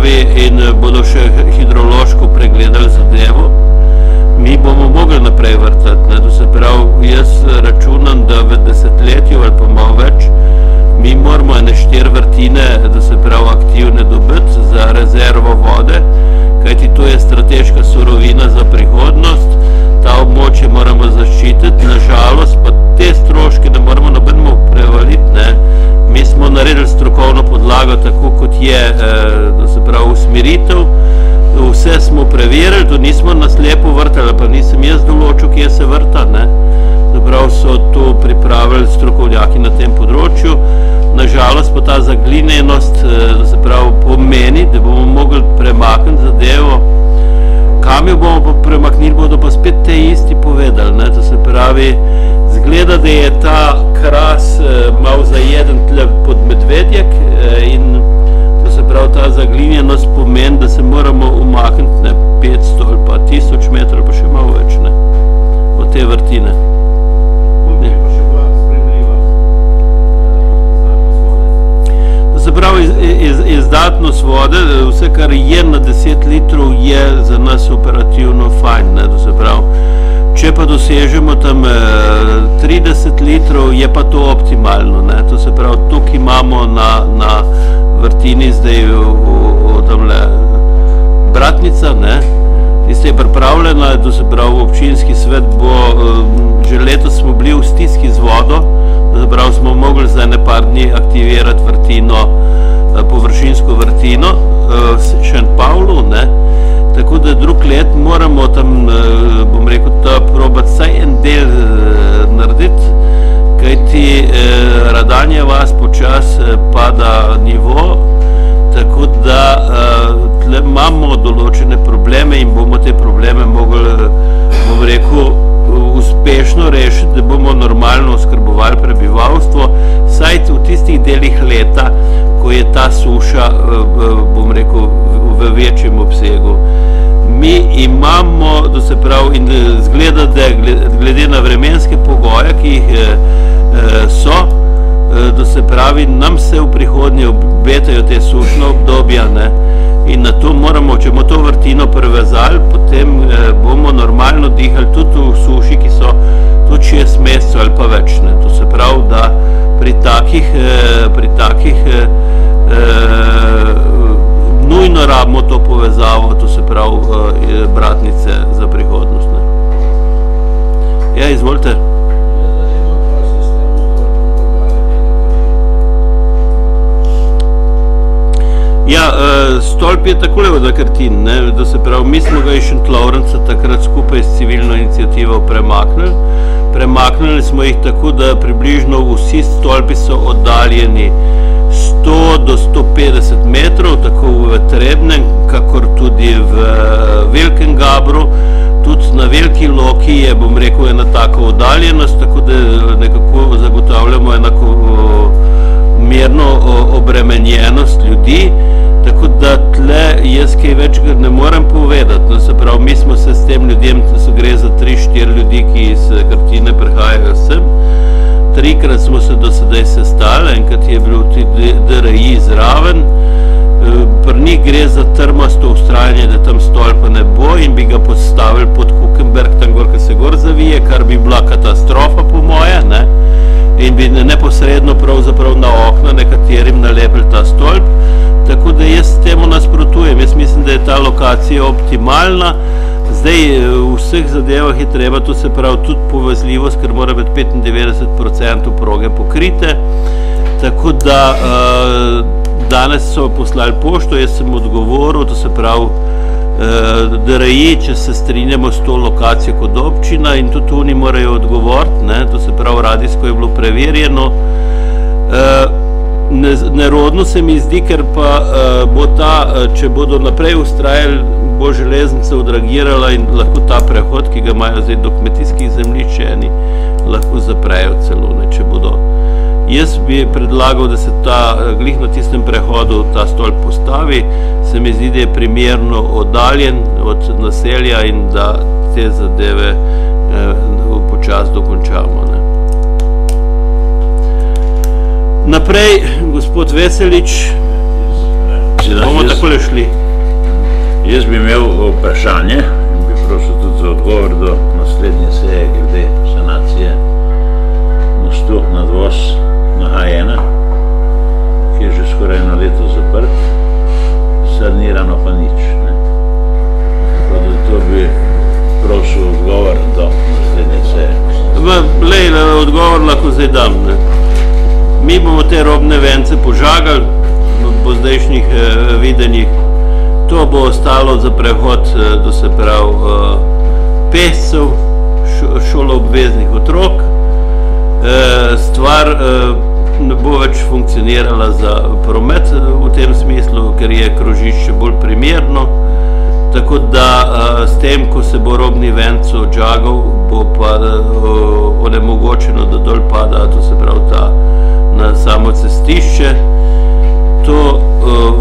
S10: se
S2: pravi, in bodo še hidrološko pregledali zadevo, mi bomo mogli naprej vrtati, ne, to se pravi, jaz računam, da v desetletju ali pa malo več, mi moramo ene štiri vrtine, da se pravi aktivne dobiti za rezervo vode, kajti to je strateška surovina za prihodnost, ta območje moramo zaščititi, nažalost pa te stroške ne moramo nobenemu prevaliti, ne. Mi smo naredili strokovno podlago tako, kot je, eh, se pravi, usmeritev, vse smo preverili, to nismo na slepo vrtali, pa nisem jaz določil, kje se vrta, ne. Zaprav so to pripravili strokovnjaki na tem področju. Nažalost pa ta zaglinjenost, eh, se pravi, pomeni, da bomo mogli premakniti zadevo. Kam jo bomo pa premaknili, bodo pa spet te isti povedali, ne, to se pravi, zgleda, da je ta kras eh, malo zajeden tle pod medvedjek eh, in to se pravi, ta zaglinjenost pomeni, da se moramo umakniti ne 500 ali pa 1000 metrov, pa še malo več, ne, od te vrtine. Ne. To se pravi, iz, iz, izdatnost vode, vse, kar je na 10 litrov, je za nas operativno fajn. Ne? To se pravi, če pa dosežemo tam eh, 30 litrov, je pa to optimalno. Ne? To se pravi, tukaj imamo na, na vrtini zdaj v, v, v tamle Bratnica, ne? tista je pripravljena, to se pravi, občinski svet bo, eh, že letos smo bili v stiski z vodo, Zaprav smo mogli za ene par dni aktivirati vrtino, eh, površinsko vrtino, eh, Šent Pavlu, ne. Tako da drug let moramo tam, eh, Radanje vas počas eh, pada nivo, tako da eh, imamo določene probleme in bomo te probleme mogli, eh, bom rekel, uspešno rešiti, da bomo normalno oskrbovali prebivalstvo, saj v tistih delih leta, ko je ta suša, eh, eh, bom rekel, v- večjem obsegu. Mi imamo, da se pravi, in eh, zgleda, da gle- glede na vremenske pogoje, ki jih eh, so, eh, da se pravi, nam se v prihodnje obetajo te sušne obdobja, ne, in na to moramo, če bomo to vrtino prevezali, potem eh, bomo normalno dihali tudi v suši, ki so tudi šest mesecev ali pa več, ne, to se pravi, da pri takih, eh, pri takih eh, eh, nujno rabimo to povezavo, to se pravi, eh, bratnice za prihodnost, ne. Ja, izvolite. Ja, uh, stolp je takole od Akrtin, ne, da se pravi, mi smo ga iz Šentlovrenca takrat skupaj s civilno inicijativo premaknili. Premaknili smo jih tako, da približno vsi stolpi so oddaljeni 100 do 150 metrov, tako v Trebnem, kakor tudi v Velikem Gabru. Tudi na Veliki Loki je, bom rekel, ena taka oddaljenost, tako da nekako zagotavljamo enako o, merno o, obremenjenost ljudi, tako da tle jaz kaj več ne morem povedati. No, se pravi, mi smo se s tem ljudem, to se gre za tri, štiri ljudi, ki iz Krtine prihajajo sem. Trikrat smo se do sedaj sestali, enkrat je bil tudi DRI zraven. Eh, Pri njih gre za trmasto ustrajanje, da tam stolpa ne bo in bi ga postavili pod Kukenberg, tam gor, ki se gor zavije, kar bi bila katastrofa po moje, ne? In bi ne- neposredno pravzaprav na okna nekaterim nalepili ta stolp. Tako da jaz temu nasprotujem. Jaz mislim, da je ta lokacija optimalna. Zdaj eh, v vseh zadevah je treba, to se pravi tudi povezljivost, ker mora biti 95% proge pokrite. Tako da eh, danes so poslali pošto, jaz sem odgovoril, to se pravi, DRI, če se strinjamo s to lokacijo kot občina in tudi oni morajo odgovoriti, ne, to se pravi, radijsko je bilo preverjeno. Eh, ne, nerodno se mi zdi, ker pa uh, bo ta, če bodo naprej ustrajali, bo železnica odragirala in lahko ta prehod, ki ga imajo zdaj do kmetijskih zemljišč, eni lahko zaprejo celo, ne, če bodo. Jaz bi predlagal, da se ta, eh, glih na tistem prehodu ta stolp postavi, se mi zdi, da je primerno oddaljen od naselja in da te zadeve eh, počas dokončamo. Ne. Naprej, gospod Veselič,
S17: Seveda,
S2: bomo
S17: jaz-
S2: takole šli.
S17: Jaz bi imel vprašanje in bi prosil tudi za odgovor do naslednje seje glede sanacije mostu nadvoz na A1, ki je že skoraj eno leto zaprt, sanirano pa nič. Ne. Tako da to bi prosil odgovor do naslednje seje.
S2: V- Lej, na odgovor lahko zdaj dam. Ne. Mi bomo te robne vence požagali v- po zdajšnjih eh, videnjih. To bo ostalo za prehod, eh, da se pravi, eh, pescev, šo, šoloobveznih otrok. Eh, stvar eh, ne bo več funkcionirala za promet eh, v tem smislu, ker je krožišče bolj primerno. Tako da uh, s tem, ko se bo robni venc odžagal, bo pa uh, onemogočeno, da dol pada, to se pravi ta na samo cestišče. To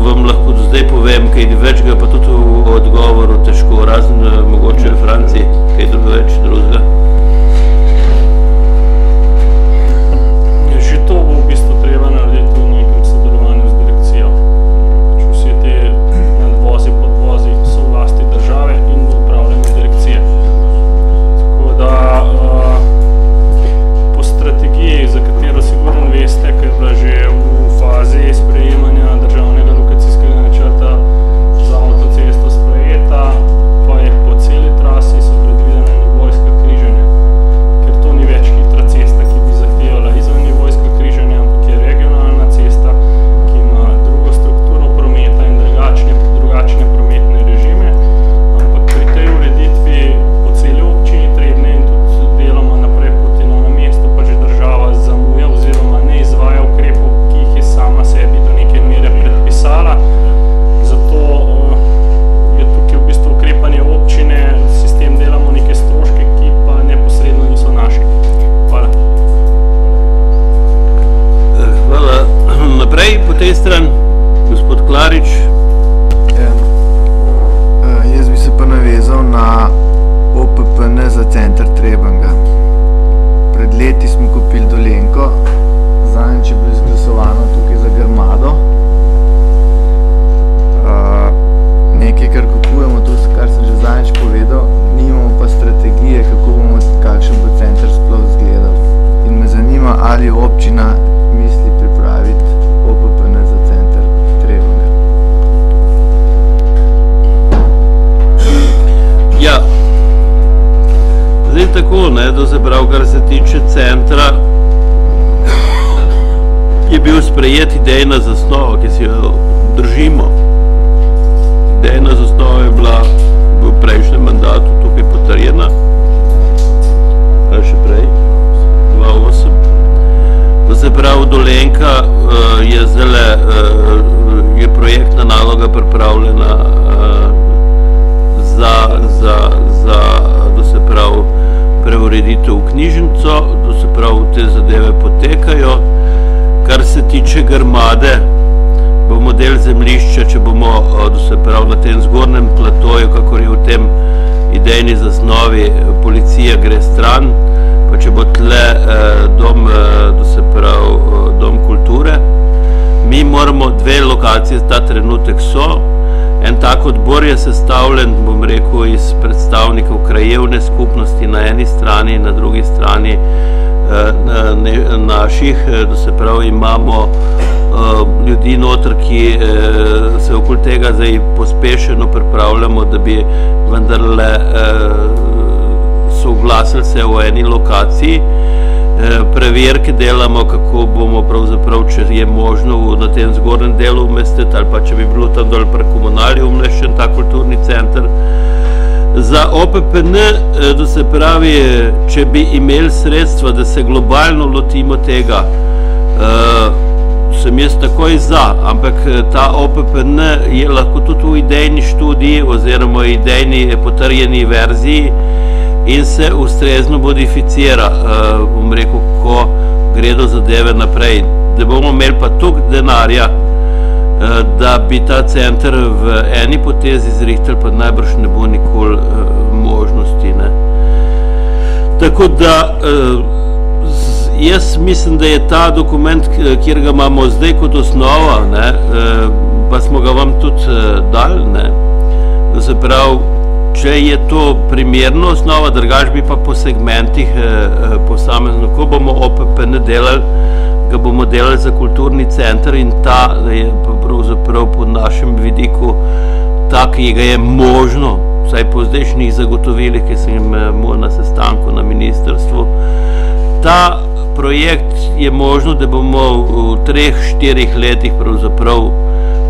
S2: vam lahko zdaj povem, kaj več ga pa tudi v odgovoru težko, razen mogoče Franci, kaj drugo več drugega. Idejni zasnovi, policija gre stran, pa če bo tle eh, dom, eh, da se pravi, eh, dom kulture, mi moramo dve lokacije, ta trenutek so, En tak odbor je sestavljen, bom rekel, iz predstavnikov krajevne skupnosti na eni strani na drugi strani eh, ne, naših, da se pravi imamo eh, ljudi notr, ki eh, se okoli tega zdaj pospešeno pripravljamo, da bi vendarle soglasili se v eni lokaciji. Preverke delamo, kako bomo pravzaprav, če je možno na tem zgornjem delu umestiti ali pa če bi bilo tam dol pre komunali umeščen ta kulturni center. Za OPPN, da se pravi, če bi imeli sredstva, da se globalno lotimo tega, sem jaz takoj za, ampak ta OPPN je lahko tudi v idejni študiji oziroma idejni potrjeni verziji in se ustrezno modificira, bom rekel, ko gredo zadeve naprej. Da bomo imeli pa tuk denarja, da bi ta center v eni potezi zrihtel, pa najbrž ne bo nikoli možnosti. Ne. Tako da jaz mislim, da je ta dokument, kjer ga imamo zdaj kot osnova, ne, pa smo ga vam tudi dali, ne, se pravi, če je to primerno osnova, drugač bi pa po segmentih posamezno, ko bomo OPPN delali, ga bomo delali za kulturni center in ta je pa pravzaprav po našem vidiku tak, ki ga je možno, vsaj po zdajšnjih zagotovilih, ki sem jim na sestanku na ministrstvu, ta projekt je možno, da bomo v treh, štirih letih pravzaprav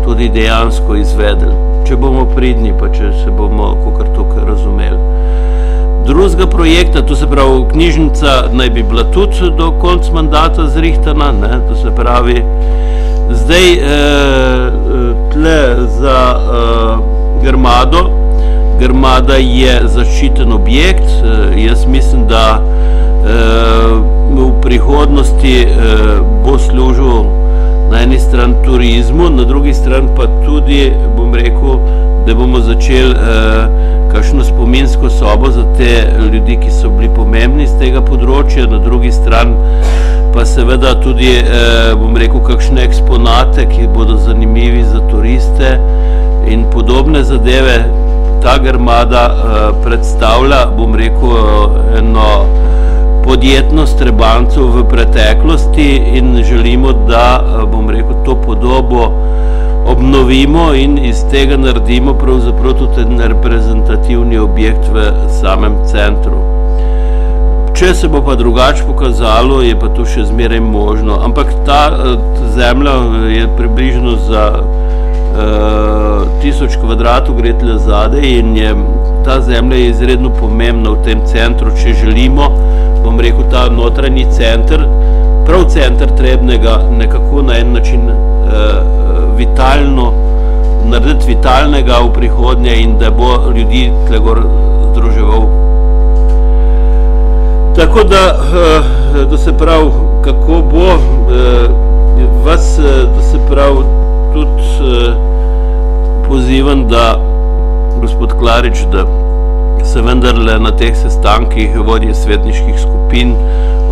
S2: tudi dejansko izvedeli. Če bomo pridni, pa če se bomo kakor tukaj razumeli. Drugega projekta, to se pravi, knjižnica naj bi bila tudi do konc mandata zrihtana, ne, to se pravi, zdaj eh, tle za eh, Grmado, Grmada je zaščiten objekt, eh, jaz mislim, da eh, v prihodnosti eh, bo služil na eni stran turizmu, na drugi stran pa tudi, bom rekel, da bomo začeli eh, kakšno spominsko sobo za te ljudi, ki so bili pomembni z tega področja, na drugi stran pa seveda tudi, eh, bom rekel, kakšne eksponate, ki bodo zanimivi za turiste in podobne zadeve. Ta grmada predstavlja, bom rekel, eno podjetnost Trebancev v preteklosti in želimo, da, bom rekel, to podobo obnovimo in iz tega naredimo pravzaprav tudi en reprezentativni objekt v samem centru. Če se bo pa drugače pokazalo, je pa to še zmeraj možno, ampak ta zemlja je približno za tisoč kvadratov gre tle zadej in je, ta zemlja je izredno pomembna v tem centru, če želimo, bom rekel, ta notranji center, prav center Trebnega nekako na en način uh, vitalno, narediti vitalnega v prihodnje in da bo ljudi tle gor združeval. Tako da, uh, da se prav, kako bo, uh, vas, uh, da se prav, tudi uh, pozivam, da gospod Klarič, da se vendarle na teh sestankih vodje svetniških skupin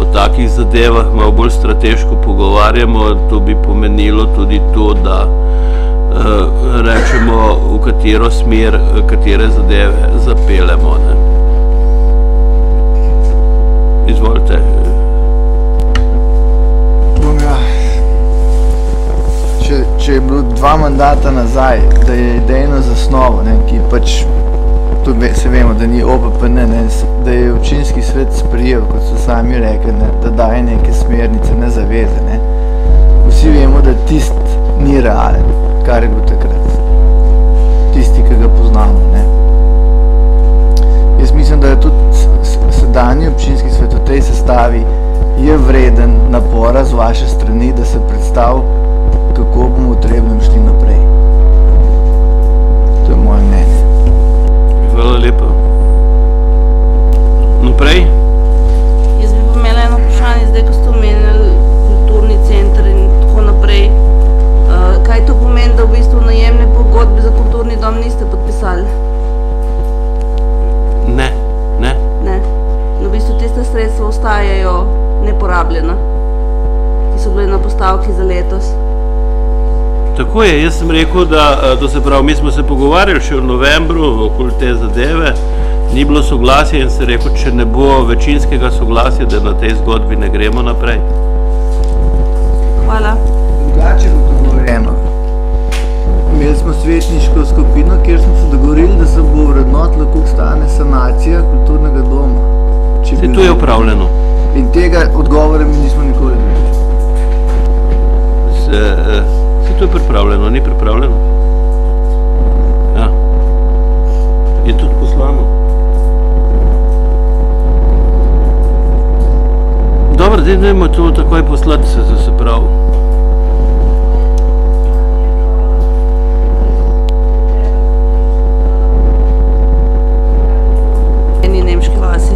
S2: o takih zadevah malo bolj strateško pogovarjamo. To bi pomenilo tudi to, da uh, rečemo, v katero smer, katere zadeve zapeljemo. Izvolite.
S13: Bom ja. Če, če je bilo dva mandata nazaj, da je idejno zasnovo, ne, ki pač to ve, se vemo, da ni OPPN, ne, da je občinski svet sprijel, kot so sami rekli, ne, da daje neke smernice, ne zaveze. Ne. Vsi vemo, da tist ni realen, kar je bil takrat. Tisti, ki ga poznamo. Ne. Jaz mislim, da je tudi sedanji občinski svet v tej sestavi je vreden napora z vaše strani, da se predstavi, kako bomo v Trebnjem šli naprej.
S2: Hvala lepa. Naprej?
S18: Jaz bi pa imela eno vprašanje, zdaj, ko ste omenili kulturni center in tako naprej. Uh, kaj to pomeni, da v bistvu najemne pogodbe za kulturni dom niste podpisali?
S2: Ne, ne.
S18: Ne. In v bistvu tiste sredstva ostajajo neporabljena, ki so bile na postavki za letos.
S2: Tako je, jaz sem rekel, da eh, to se pravi, mi smo se pogovarjali še v novembru okoli te zadeve, ni bilo soglasja in se rekel, če ne bo večinskega soglasja, da na tej zgodbi ne gremo naprej.
S18: Hvala.
S13: Drugače je bilo dogovorjeno. Imeli smo svetniško skupino, kjer smo se dogovorili, da se bo vrednotilo, koliko stane sanacija kulturnega doma.
S2: Saj
S13: bi-
S2: to je opravljeno.
S13: In tega odgovora mi nismo nikoli dobili.
S2: Se, eh, to je pripravljeno, ni pripravljeno. Ja. Je tudi poslano. Dobro, zdaj dajmo to takoj poslati, se, se, se pravi.
S18: Eni nemški vasi.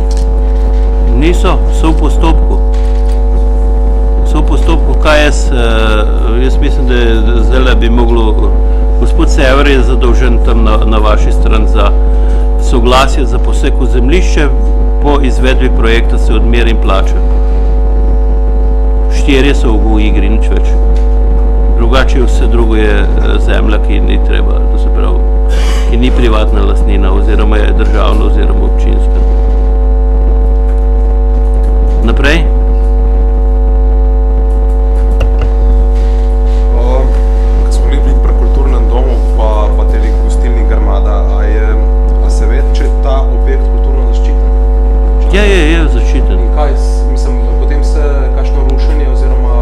S2: Niso, so v postopku. Jaz, eh, jaz mislim, da je zdaj bi moglo, gospod Sever je zadolžen tam na, na vaši strani za soglasje za poseg v zemljišče, po izvedbi projekta se odmeri in plača. Štirje so v igri, nič več. Drugače vse drugo je eh, zemlja, ki ni treba, to se pravi, ki ni privatna lastnina oziroma je državna oziroma občinska. Naprej? Ja, je, je zaščiten.
S10: In kaj, mislim, potem se kakšno rušenje oziroma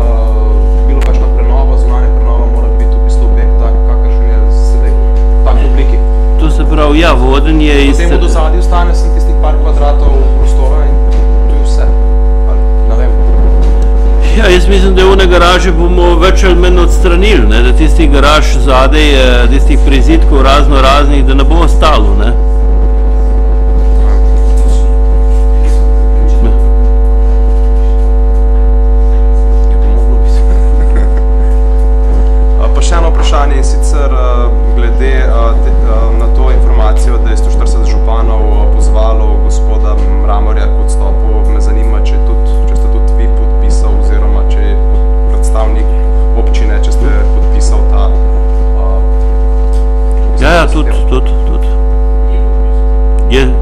S10: bilo kakšna prenova, zunanja prenova mora biti v bistvu objekt tak, kakršen je sedaj, v taki obliki.
S2: To se pravi, ja, voden je iz...
S10: Potem v ozadju ostane sem tistih par kvadratov prostora in to je vse. Ali, ne vem.
S2: Ja, jaz mislim, da one garaže bomo več ali manj odstranili, ne, da tistih garaž zadej, eh, tistih prizidkov razno raznih, da ne bo ostalo, ne.
S10: Je,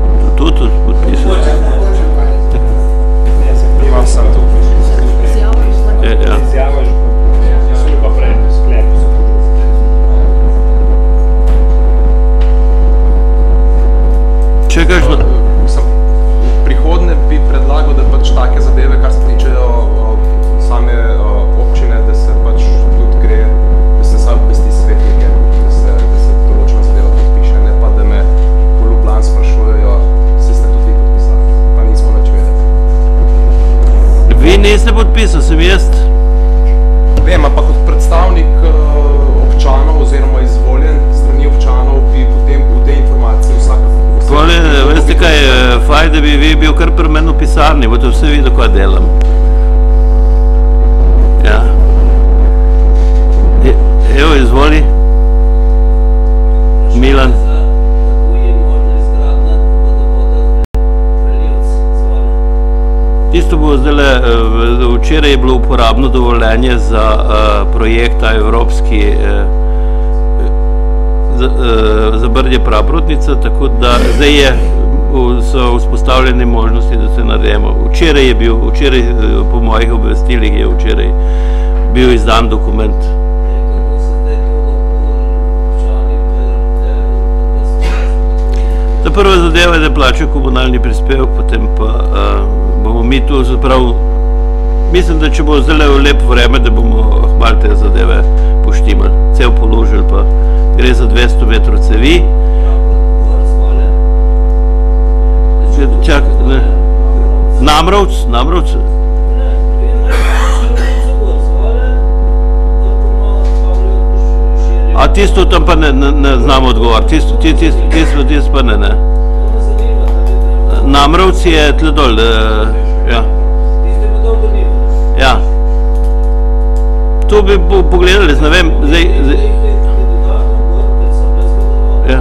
S2: uporabno dovoljenje za uh, projekt ta evropski uh, za, uh, za Brdje Praprotnica, tako da zdaj je, so vzpostavljene možnosti, da se naredimo. Včeraj je bil, včeraj, eh, po mojih obvestilih je včeraj bil izdan dokument. Ta prva zadeva je, da plača komunalni prispevek, potem pa uh, bomo mi tu zaprav, mislim, da če bo zdaj lepo vreme, da bomo hmal te zadeve poštimali, cel položili pa gre za 200 metrov cevi. Čak, ne. Namrovc, Namrovc. A tisto tam pa ne, ne, ne znam odgovor, tisto, tisto, tisto, tisto, tisto pa ne, ne. Namrovc je tle dol, eh, ja. Ja. To bi po- pogledali, ne vem, zdaj, zdaj. Ja.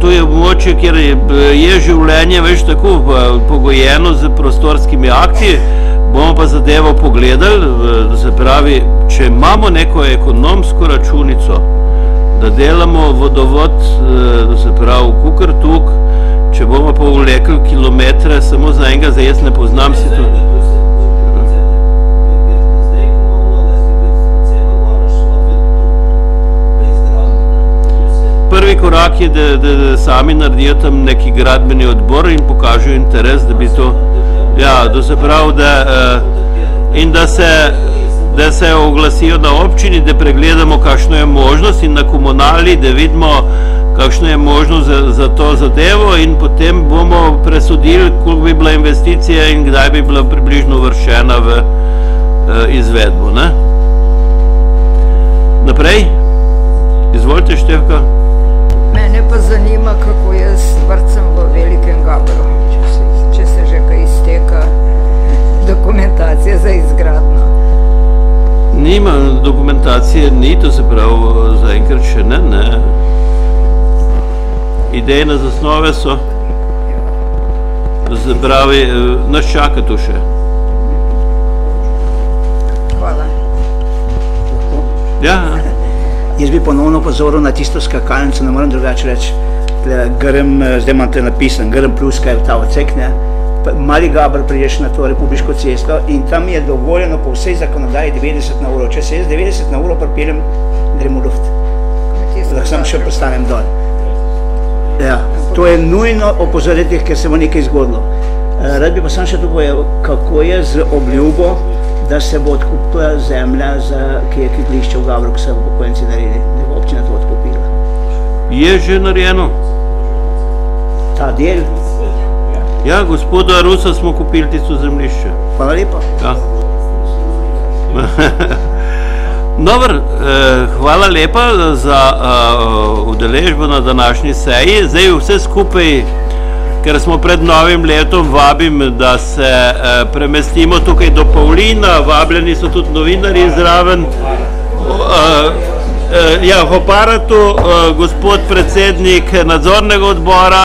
S2: To je območje, kjer je, je življenje več tako pogojeno z prostorskimi akti, bomo pa zadevo pogledali, eh, se pravi, če imamo neko ekonomsko računico, da delamo vodovod, eh, se pravi, kukar tuk, če bomo pa vlekli kilometre samo za enega, zdaj jaz ne poznam si to. Prvi korak je, da, da, da sami naredijo tam neki gradbeni odbor in pokažejo interes, da bi to, ja, da se pravi, da, eh, in da se, da se oglasijo na občini, da pregledamo, kakšno je možnost in na komunali, da vidimo, kakšno je možnost za, za to zadevo in potem bomo presodili, koliko bi bila investicija in kdaj bi bila približno vršena v eh, izvedbo. Ne? Naprej, izvolite Števka.
S19: Mene pa zanima, kako je s vrtcem v Velikem Gabru, če se, če se že kaj izteka dokumentacija za izgradno.
S2: Nima dokumentacije, ni to se pravi, zaenkrat še ne, ne. Idejne zasnove so, se pravi, eh, nas čaka to še.
S19: Hvala.
S2: Ja,
S20: Jaz bi ponovno pozoril na tisto skakalnico, ne morem drugače reči. Grm, eh, zdaj imam te napisan, Grm plus, kaj je ta odsek, ne. Mali Gabr priješ na to republiško cesto in tam je dovoljeno po vsej zakonodaji 90 na uro. Če se jaz 90 na uro pripeljem, grem v luft. Lahko sam še postanem dol. Ja, to je nujno opozoriti, ker se bo nekaj zgodilo. Eh, Rad bi pa sam še to povedal, kako je z obljubo, da se bo odkupila zemlja, za, ki je kritlišče v Gabru, ki so upokojenci naredili, da bo občina to odkupila.
S2: je že narejeno.
S20: Ta del.
S2: Ja, gospoda Rusa smo kupili tisto zemljišče.
S20: Hvala lepa.
S2: Ja. Dobro, eh, hvala lepa za uh, udeležbo na današnji seji. Zdaj vse skupaj, ker smo pred novim letom, vabim, da se eh, premestimo tukaj do Pavlina, vabljeni so tudi novinarji zraven. Uh, uh, ja, v aparatu uh, gospod predsednik nadzornega odbora.